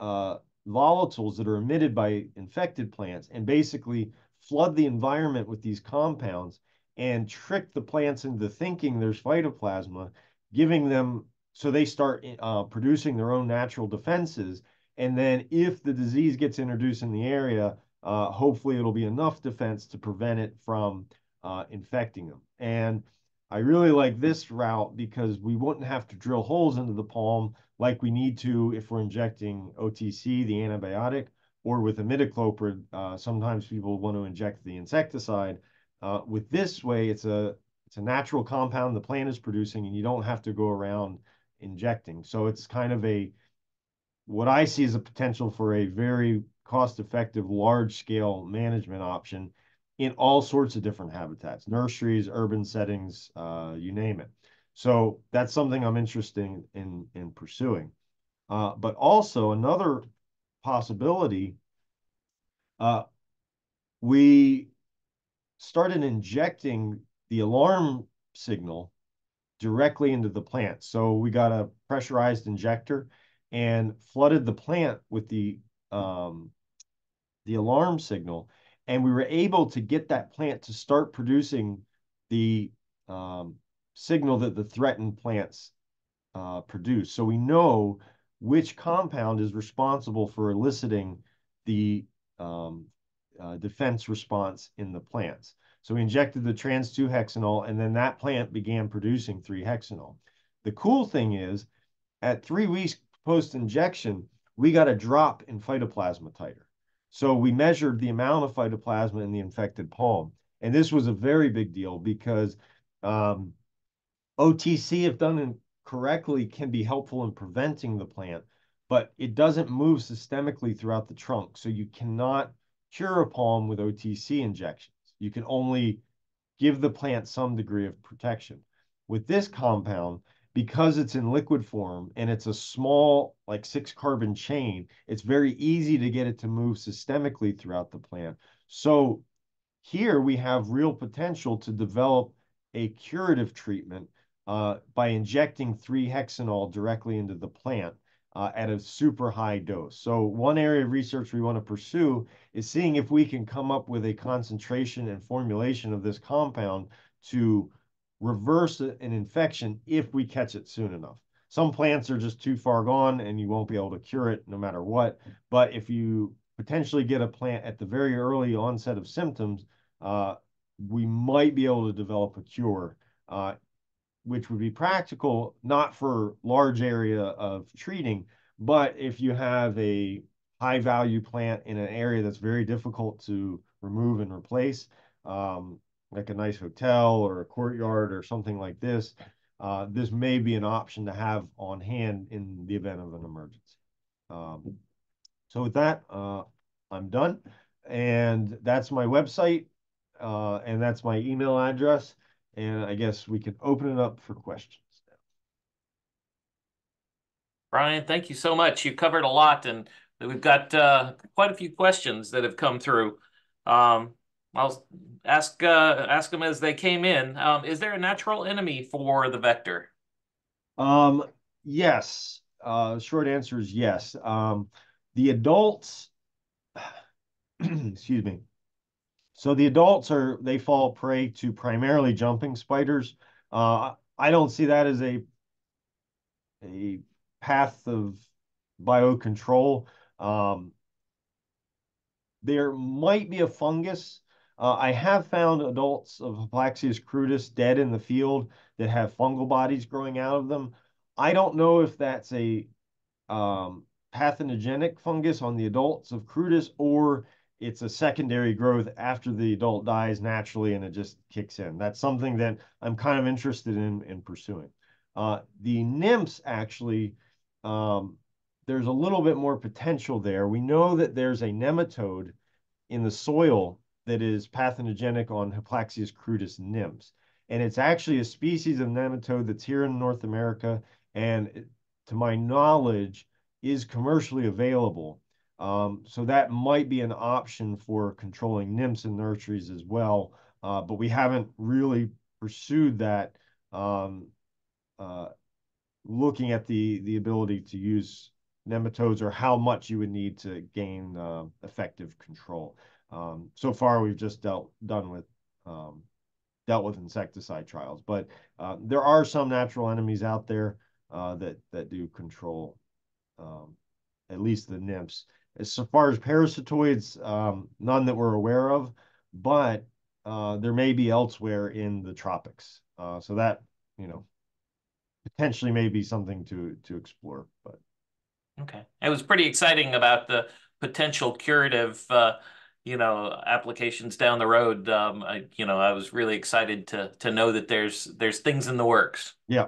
uh, volatiles that are emitted by infected plants and basically flood the environment with these compounds and trick the plants into thinking there's phytoplasma, giving them so they start uh, producing their own natural defenses. And then if the disease gets introduced in the area, uh, hopefully it'll be enough defense to prevent it from uh, infecting them. And I really like this route because we wouldn't have to drill holes into the palm like we need to if we're injecting OTC, the antibiotic, or with imidacloprid. Uh, sometimes people want to inject the insecticide. Uh, with this way, it's a it's a natural compound the plant is producing, and you don't have to go around injecting. So it's kind of a what I see as a potential for a very cost-effective, large-scale management option in all sorts of different habitats, nurseries, urban settings, uh, you name it. So that's something I'm interested in, in pursuing. Uh, but also another possibility, uh, we started injecting the alarm signal directly into the plant. So we got a pressurized injector and flooded the plant with the um, the alarm signal and we were able to get that plant to start producing the um, signal that the threatened plants uh, produce. So we know which compound is responsible for eliciting the um, uh, defense response in the plants. So we injected the trans-2-hexanol, and then that plant began producing 3-hexanol. The cool thing is, at three weeks post-injection, we got a drop in phytoplasma titer. So we measured the amount of phytoplasma in the infected palm. And this was a very big deal because um, OTC, if done correctly, can be helpful in preventing the plant, but it doesn't move systemically throughout the trunk. So you cannot cure a palm with OTC injections. You can only give the plant some degree of protection. With this compound, because it's in liquid form and it's a small, like six carbon chain, it's very easy to get it to move systemically throughout the plant. So here we have real potential to develop a curative treatment uh, by injecting 3-hexanol directly into the plant uh, at a super high dose. So one area of research we want to pursue is seeing if we can come up with a concentration and formulation of this compound to reverse an infection if we catch it soon enough. Some plants are just too far gone and you won't be able to cure it no matter what. But if you potentially get a plant at the very early onset of symptoms, uh, we might be able to develop a cure, uh, which would be practical, not for large area of treating, but if you have a high value plant in an area that's very difficult to remove and replace, um, like a nice hotel or a courtyard or something like this, uh, this may be an option to have on hand in the event of an emergency. Um, so with that, uh, I'm done. And that's my website, uh, and that's my email address. And I guess we can open it up for questions.
Brian, thank you so much. You covered a lot, and we've got uh, quite a few questions that have come through. Um, I'll ask uh, ask them as they came in. Um, is there a natural enemy for the vector?
Um, yes. Uh, short answer is yes. Um, the adults, excuse me. So the adults are they fall prey to primarily jumping spiders. Uh, I don't see that as a a path of biocontrol. Um, there might be a fungus. Uh, I have found adults of Haplaxius crudus dead in the field that have fungal bodies growing out of them. I don't know if that's a um, pathogenic fungus on the adults of crudus or it's a secondary growth after the adult dies naturally and it just kicks in. That's something that I'm kind of interested in in pursuing. Uh, the nymphs actually, um, there's a little bit more potential there. We know that there's a nematode in the soil that is pathogenic on Haplaxius crudus nymphs. And it's actually a species of nematode that's here in North America and to my knowledge is commercially available. Um, so that might be an option for controlling nymphs and nurseries as well. Uh, but we haven't really pursued that um, uh, looking at the the ability to use nematodes or how much you would need to gain uh, effective control. Um, so far, we've just dealt done with um, dealt with insecticide trials, but uh, there are some natural enemies out there uh, that that do control um, at least the nymphs. As far as parasitoids, um, none that we're aware of, but uh, there may be elsewhere in the tropics. Uh, so that you know potentially may be something to to explore. But
okay, it was pretty exciting about the potential curative. Uh, you know applications down the road um I, you know i was really excited to to know that there's there's things in the works.
Yeah.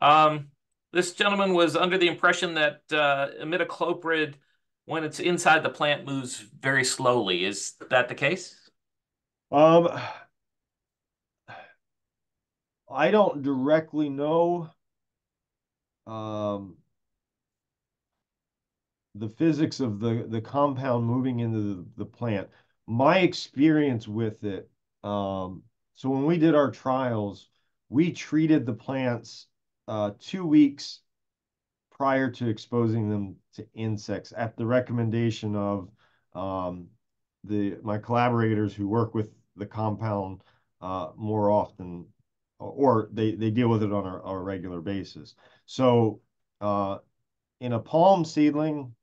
Um this gentleman was under the impression that uh imidacloprid when it's inside the plant moves very slowly. Is that the case?
Um i don't directly know. Um the physics of the the compound moving into the, the plant. My experience with it, um, so when we did our trials, we treated the plants uh, two weeks prior to exposing them to insects at the recommendation of um, the my collaborators who work with the compound uh, more often, or they, they deal with it on a, a regular basis. So uh, in a palm seedling,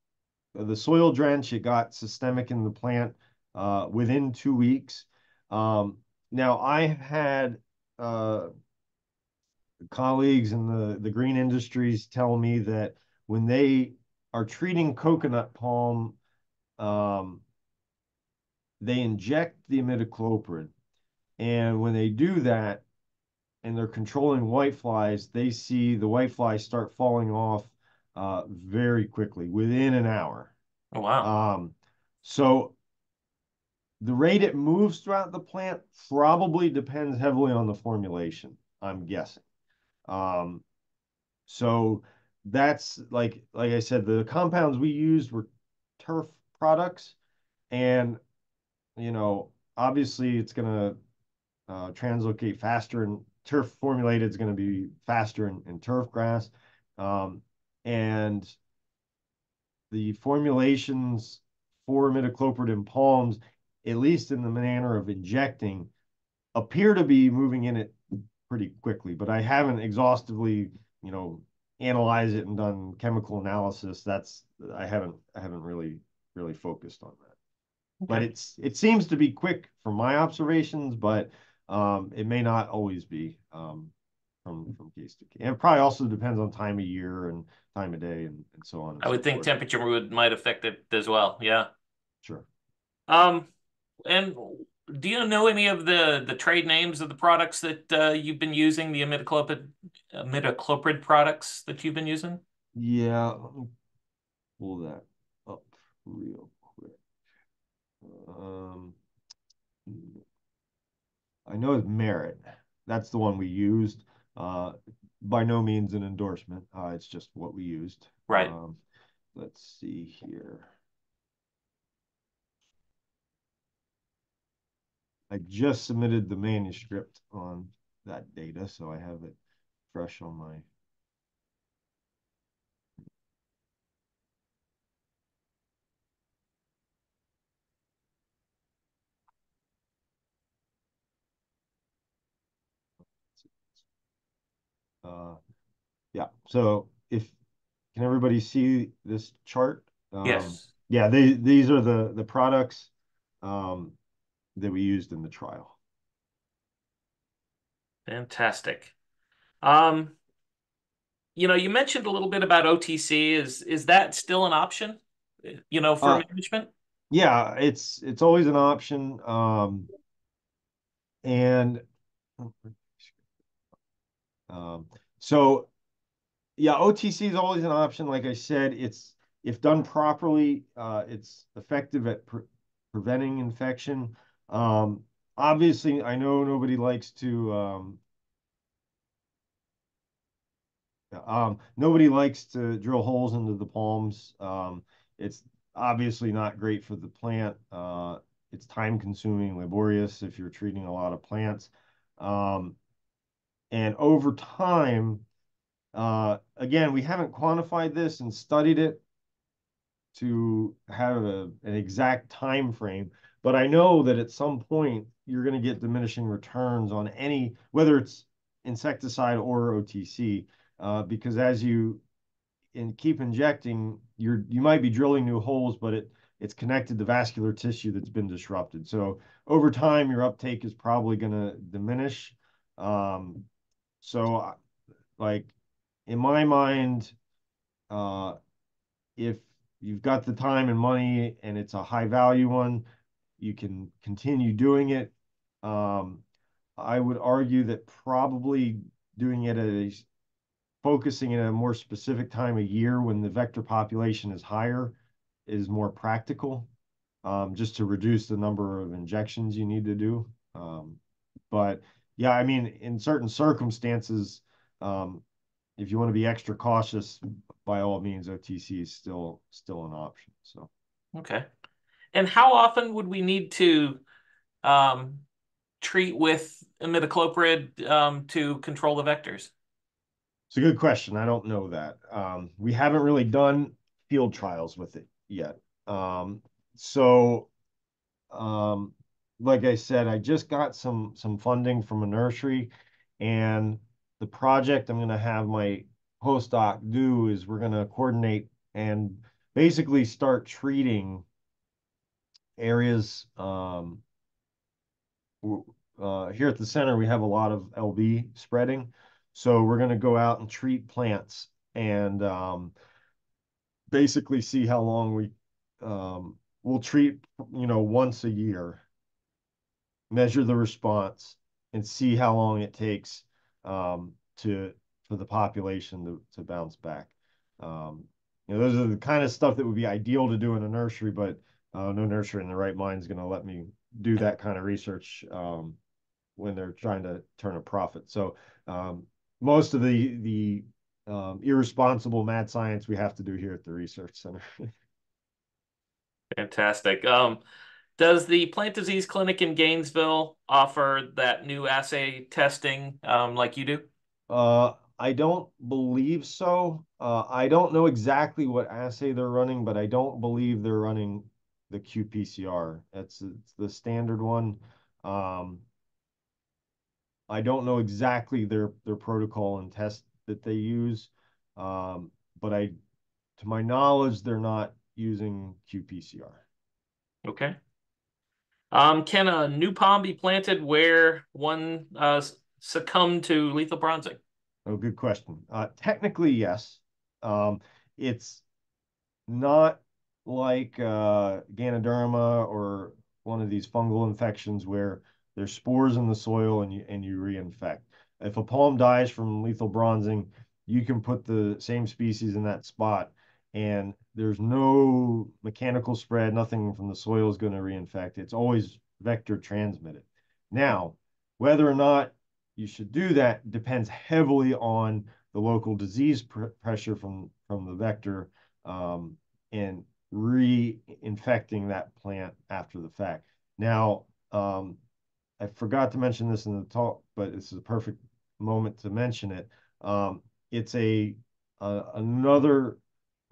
the soil drench, it got systemic in the plant uh, within two weeks. Um, now, I have had uh, colleagues in the, the green industries tell me that when they are treating coconut palm, um, they inject the imidacloprid. And when they do that, and they're controlling whiteflies, they see the whiteflies start falling off uh, very quickly, within an hour.
Oh, wow.
Um, so the rate it moves throughout the plant probably depends heavily on the formulation, I'm guessing. Um, so that's like like I said, the compounds we used were turf products, and you know, obviously it's gonna uh, translocate faster, and turf formulated is going to be faster in, in turf grass. Um, and the formulations for imidacloprid in palms, at least in the manner of injecting, appear to be moving in it pretty quickly. But I haven't exhaustively, you know, analyzed it and done chemical analysis. That's I haven't I haven't really really focused on that. Okay. But it's it seems to be quick from my observations, but um, it may not always be. Um, from from case to case. And it probably also depends on time of year and time of day and, and so on.
I would so think forth. temperature would might affect it as well. Yeah.
Sure.
Um, and do you know any of the the trade names of the products that uh, you've been using, the imidacloprid imidacloprid products that you've been using?
Yeah, pull that up real quick. Um, I know it's Merit. That's the one we used. Uh, by no means an endorsement. Uh, it's just what we used.
Right. Um,
let's see here. I just submitted the manuscript on that data, so I have it fresh on my Yeah. So if can everybody see this chart? Um,
Yes.
Yeah, they these are the the products um, that we used in the trial.
Fantastic. Um, you know, you mentioned a little bit about OTC. Is is that still an option, you know, for
Uh,
management?
Yeah, it's it's always an option. Um, and so yeah, OTC is always an option. Like I said, it's if done properly, uh, it's effective at pre preventing infection. Um, obviously, I know nobody likes to um, um, nobody likes to drill holes into the palms. Um, it's obviously not great for the plant. Uh, it's time consuming, laborious if you're treating a lot of plants. Um, and over time, uh, again, we haven't quantified this and studied it to have a, an exact time frame, but I know that at some point you're going to get diminishing returns on any, whether it's insecticide or OTC, uh, because as you and keep injecting, you're you might be drilling new holes, but it it's connected to vascular tissue that's been disrupted. So over time, your uptake is probably going to diminish. Um, so, like in my mind, uh, if you've got the time and money and it's a high value one, you can continue doing it. Um, I would argue that probably doing it at a focusing at a more specific time of year when the vector population is higher is more practical, um, just to reduce the number of injections you need to do. Um, but yeah, I mean, in certain circumstances, um, if you want to be extra cautious, by all means, OTC is still still an option. So
Okay. And how often would we need to um, treat with imidacloprid um, to control the vectors?
it's a good question. I don't know that. Um, we haven't really done field trials with it yet. Um, so, um, like I said, I just got some some funding from a nursery, and the project I'm going to have my postdoc do is we're going to coordinate and basically start treating areas. Um, uh, here at the center, we have a lot of LB spreading. So we're going to go out and treat plants and um, basically see how long we um, we'll treat, you know, once a year, measure the response, and see how long it takes um, to for the population to, to bounce back. Um, you know, those are the kind of stuff that would be ideal to do in a nursery, but uh, no nursery in the right mind is going to let me do that kind of research um, when they're trying to turn a profit. So um, most of the the um, irresponsible mad science we have to do here at the research center.
Fantastic. Um, does the plant disease clinic in Gainesville offer that new assay testing um, like you do?
Uh, I don't believe so. Uh, I don't know exactly what assay they're running, but I don't believe they're running the qPCR. It's, it's the standard one. Um, I don't know exactly their their protocol and test that they use, um, but I, to my knowledge, they're not using qPCR.
Okay. Um, can a new palm be planted where one uh, succumbed to lethal bronzing?
Oh, good question. Uh, technically, yes. Um, it's not like uh, Ganoderma or one of these fungal infections where there's spores in the soil and you and you reinfect. If a palm dies from lethal bronzing, you can put the same species in that spot and there's no mechanical spread, nothing from the soil is going to reinfect. It's always vector transmitted. Now, whether or not you should do that depends heavily on the local disease pr pressure from from the vector um, and reinfecting that plant after the fact. Now, um, I forgot to mention this in the talk, but this is a perfect moment to mention it. Um, it's a, a another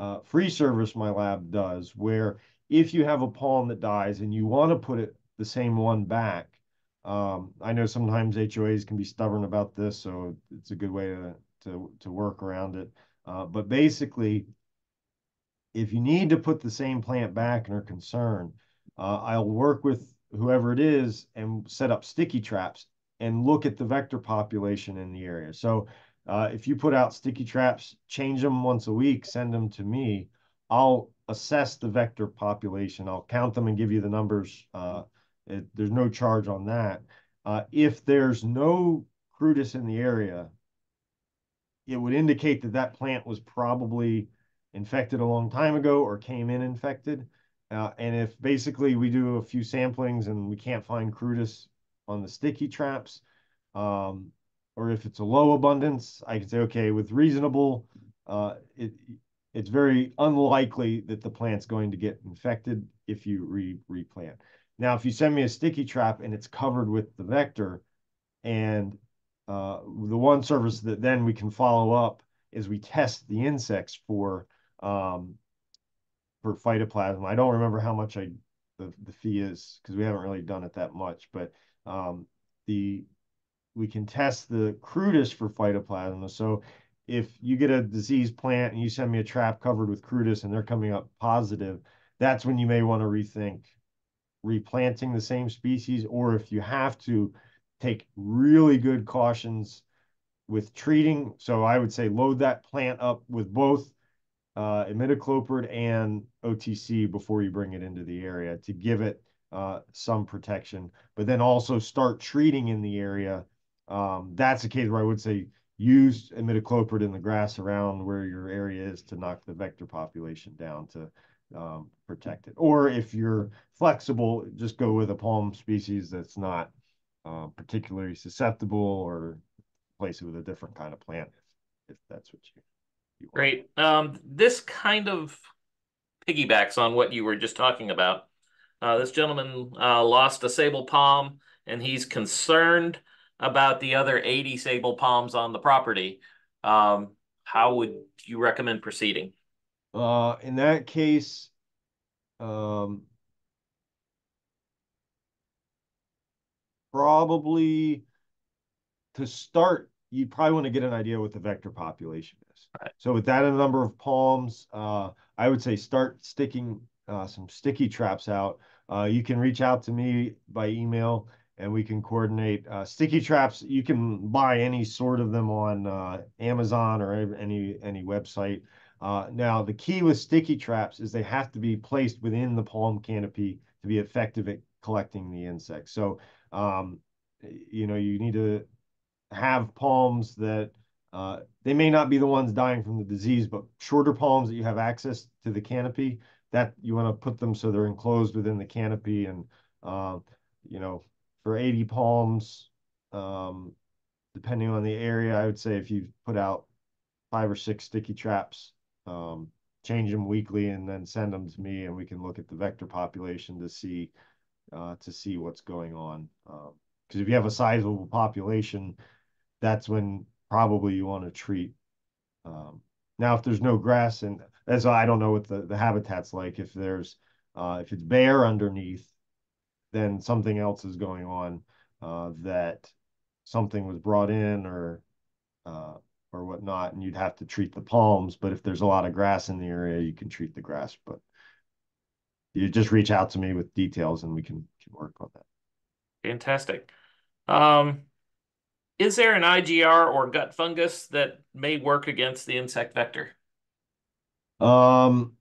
uh, free service my lab does where if you have a palm that dies and you want to put it the same one back, um, I know sometimes HOAs can be stubborn about this, so it's a good way to to to work around it. Uh, but basically, if you need to put the same plant back and are concerned, uh, I'll work with whoever it is and set up sticky traps and look at the vector population in the area. So uh, if you put out sticky traps, change them once a week, send them to me. I'll assess the vector population. I'll count them and give you the numbers. Uh, it, there's no charge on that. Uh, if there's no Crudus in the area, it would indicate that that plant was probably infected a long time ago or came in infected. Uh, and if basically we do a few samplings and we can't find Crudus on the sticky traps, um, or if it's a low abundance, I can say, okay, with reasonable, uh, it it's very unlikely that the plant's going to get infected if you re replant. Now, if you send me a sticky trap and it's covered with the vector, and uh, the one service that then we can follow up is we test the insects for um, for phytoplasma. I don't remember how much I the, the fee is because we haven't really done it that much, but um, the we can test the crudus for phytoplasma. So if you get a diseased plant and you send me a trap covered with crudus and they're coming up positive, that's when you may want to rethink replanting the same species, or if you have to, take really good cautions with treating. So I would say load that plant up with both uh, imidacloprid and OTC before you bring it into the area to give it uh, some protection, but then also start treating in the area um, that's a case where I would say use imidacloprid in the grass around where your area is to knock the vector population down to um, protect it. Or if you're flexible, just go with a palm species that's not uh, particularly susceptible or place it with a different kind of plant if, if that's what you,
you want. Great. Um, this kind of piggybacks on what you were just talking about. Uh, this gentleman uh, lost a sable palm and he's concerned about the other 80 sable palms on the property, um, how would you recommend proceeding?
Uh, in that case, um, probably to start, you probably want to get an idea what the vector population is. Right. So with that and a number of palms, uh, I would say start sticking uh, some sticky traps out. Uh, you can reach out to me by email and we can coordinate uh, sticky traps. You can buy any sort of them on uh, Amazon or any any website. Uh, now, the key with sticky traps is they have to be placed within the palm canopy to be effective at collecting the insects. So, um, you know, you need to have palms that uh, they may not be the ones dying from the disease, but shorter palms that you have access to the canopy, that you want to put them so they're enclosed within the canopy and, uh, you know, for 80 palms, um, depending on the area, I would say if you put out five or six sticky traps, um, change them weekly and then send them to me and we can look at the vector population to see uh, to see what's going on. Because um, if you have a sizable population, that's when probably you want to treat. Um, now, if there's no grass and as I don't know what the, the habitat's like, if there's uh, if it's bare underneath, then something else is going on uh, that something was brought in or uh, or whatnot, and you'd have to treat the palms. But if there's a lot of grass in the area, you can treat the grass. But you just reach out to me with details, and we can can work on that.
Fantastic. Um, is there an IGR or gut fungus that may work against the insect vector?
Um,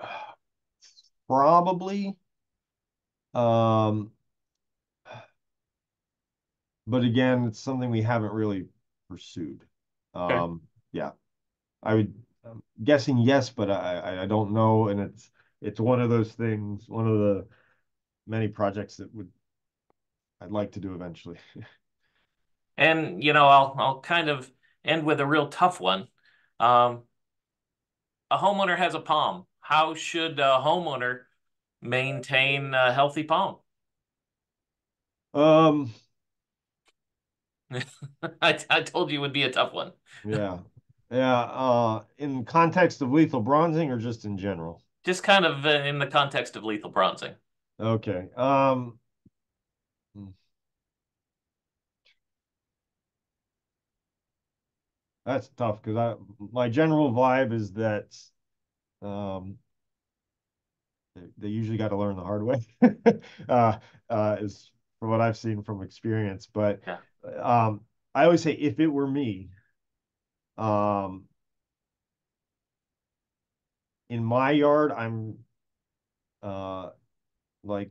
probably. Um, but again, it's something we haven't really pursued. Okay. Um, yeah, I would I'm guessing yes, but I I don't know, and it's it's one of those things, one of the many projects that would I'd like to do eventually.
and you know, I'll I'll kind of end with a real tough one. Um, a homeowner has a palm. How should a homeowner maintain a healthy palm?
Um,
I, I told you it would be a tough one.
yeah. Yeah. Uh, in context of lethal bronzing or just in general?
Just kind of uh, in the context of lethal bronzing.
Okay. Um, hmm. That's tough because I my general vibe is that um they, they usually got to learn the hard way. uh uh is from what I've seen from experience. But
Yeah.
um I always say if it were me, um in my yard, I'm uh like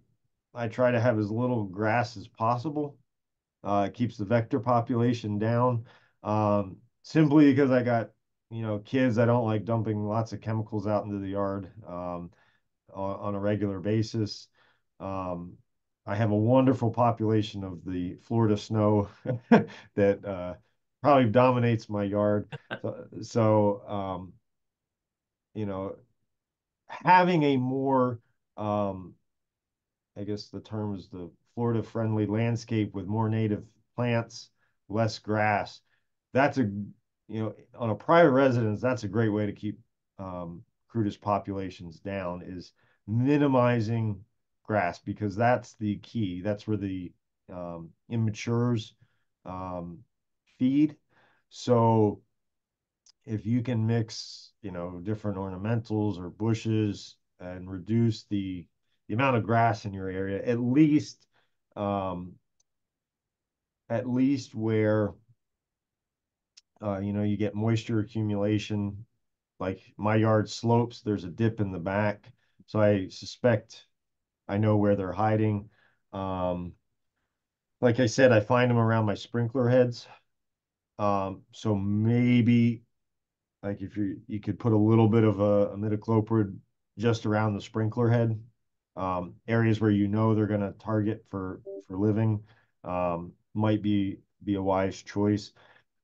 I try to have as little grass as possible. Uh, it keeps the vector population down. Um, simply because I got, you know, kids, I don't like dumping lots of chemicals out into the yard um, on, a regular basis. Um, I have a wonderful population of the Florida snow that uh, probably dominates my yard. So, so um, you know, having a more, um, I guess the term is the Florida friendly landscape with more native plants, less grass. That's a, you know, on a private residence, that's a great way to keep um, populations down is minimizing grass because that's the key. That's where the um, immatures um, feed. So if you can mix, you know, different ornamentals or bushes and reduce the the amount of grass in your area, at least um at least where uh, you know, you get moisture accumulation. Like my yard slopes, there's a dip in the back. So I suspect I know where they're hiding. Um, like I said, I find them around my sprinkler heads. Um, so maybe like if you you could put a little bit of a, imidacloprid just around the sprinkler head, um, areas where you know they're going to target for for living um, might be be a wise choice.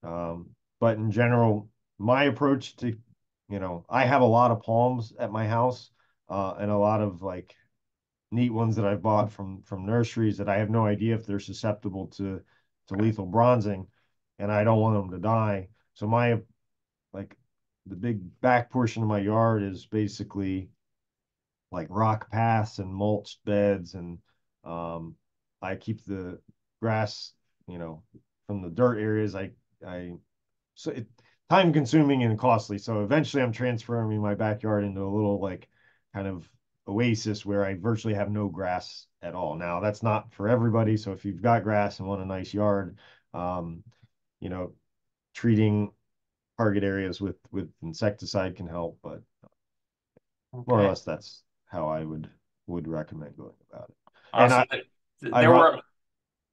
Um, but in general, my approach to you know I have a lot of palms at my house uh, and a lot of like neat ones that I've bought from from nurseries that I have no idea if they're susceptible to to lethal bronzing, and I don't want them to die. So my like the big back portion of my yard is basically like rock paths and mulched beds and um, I keep the grass, you know, from the dirt areas. I I so it time consuming and costly. So eventually I'm transferring my backyard into a little like kind of oasis where I virtually have no grass at all. Now that's not for everybody. So if you've got grass and want a nice yard, um, you know, treating target areas with with insecticide can help, but more or less that's how I would would recommend going about it.
Awesome.
And
there
I,
were.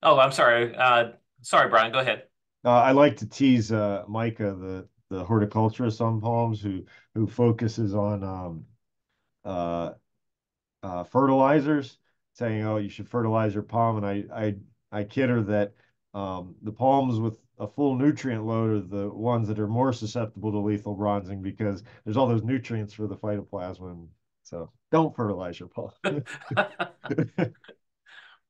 Oh, I'm sorry. Uh, sorry, Brian. Go ahead.
Uh, I like to tease uh, Micah, the the horticulturist on palms, who who focuses on um, uh, uh, fertilizers, saying, "Oh, you should fertilize your palm." And I I I kid her that um, the palms with a full nutrient load are the ones that are more susceptible to lethal bronzing because there's all those nutrients for the phytoplasm. So don't fertilize your palm.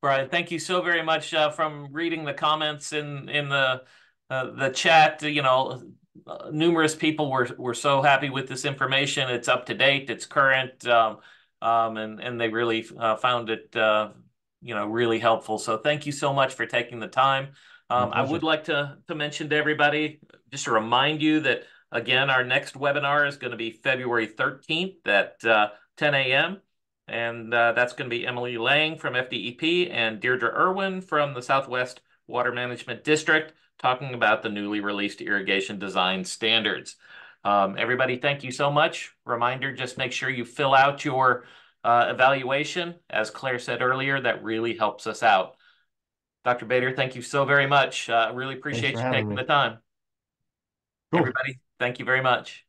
Brian, thank you so very much uh, from reading the comments in in the uh, the chat. You know, uh, numerous people were were so happy with this information. It's up to date. It's current, um, um, and and they really uh, found it uh, you know really helpful. So thank you so much for taking the time. Um, I would like to, to mention to everybody, just to remind you that, again, our next webinar is going to be February 13th at uh, 10 a.m. And uh, that's going to be Emily Lang from FDEP and Deirdre Irwin from the Southwest Water Management District talking about the newly released irrigation design standards. Um, everybody, thank you so much. Reminder, just make sure you fill out your uh, evaluation. As Claire said earlier, that really helps us out. Dr. Bahder, thank you so very much. Uh, really appreciate you taking
me.
the time.
Cool.
Everybody, thank you very much.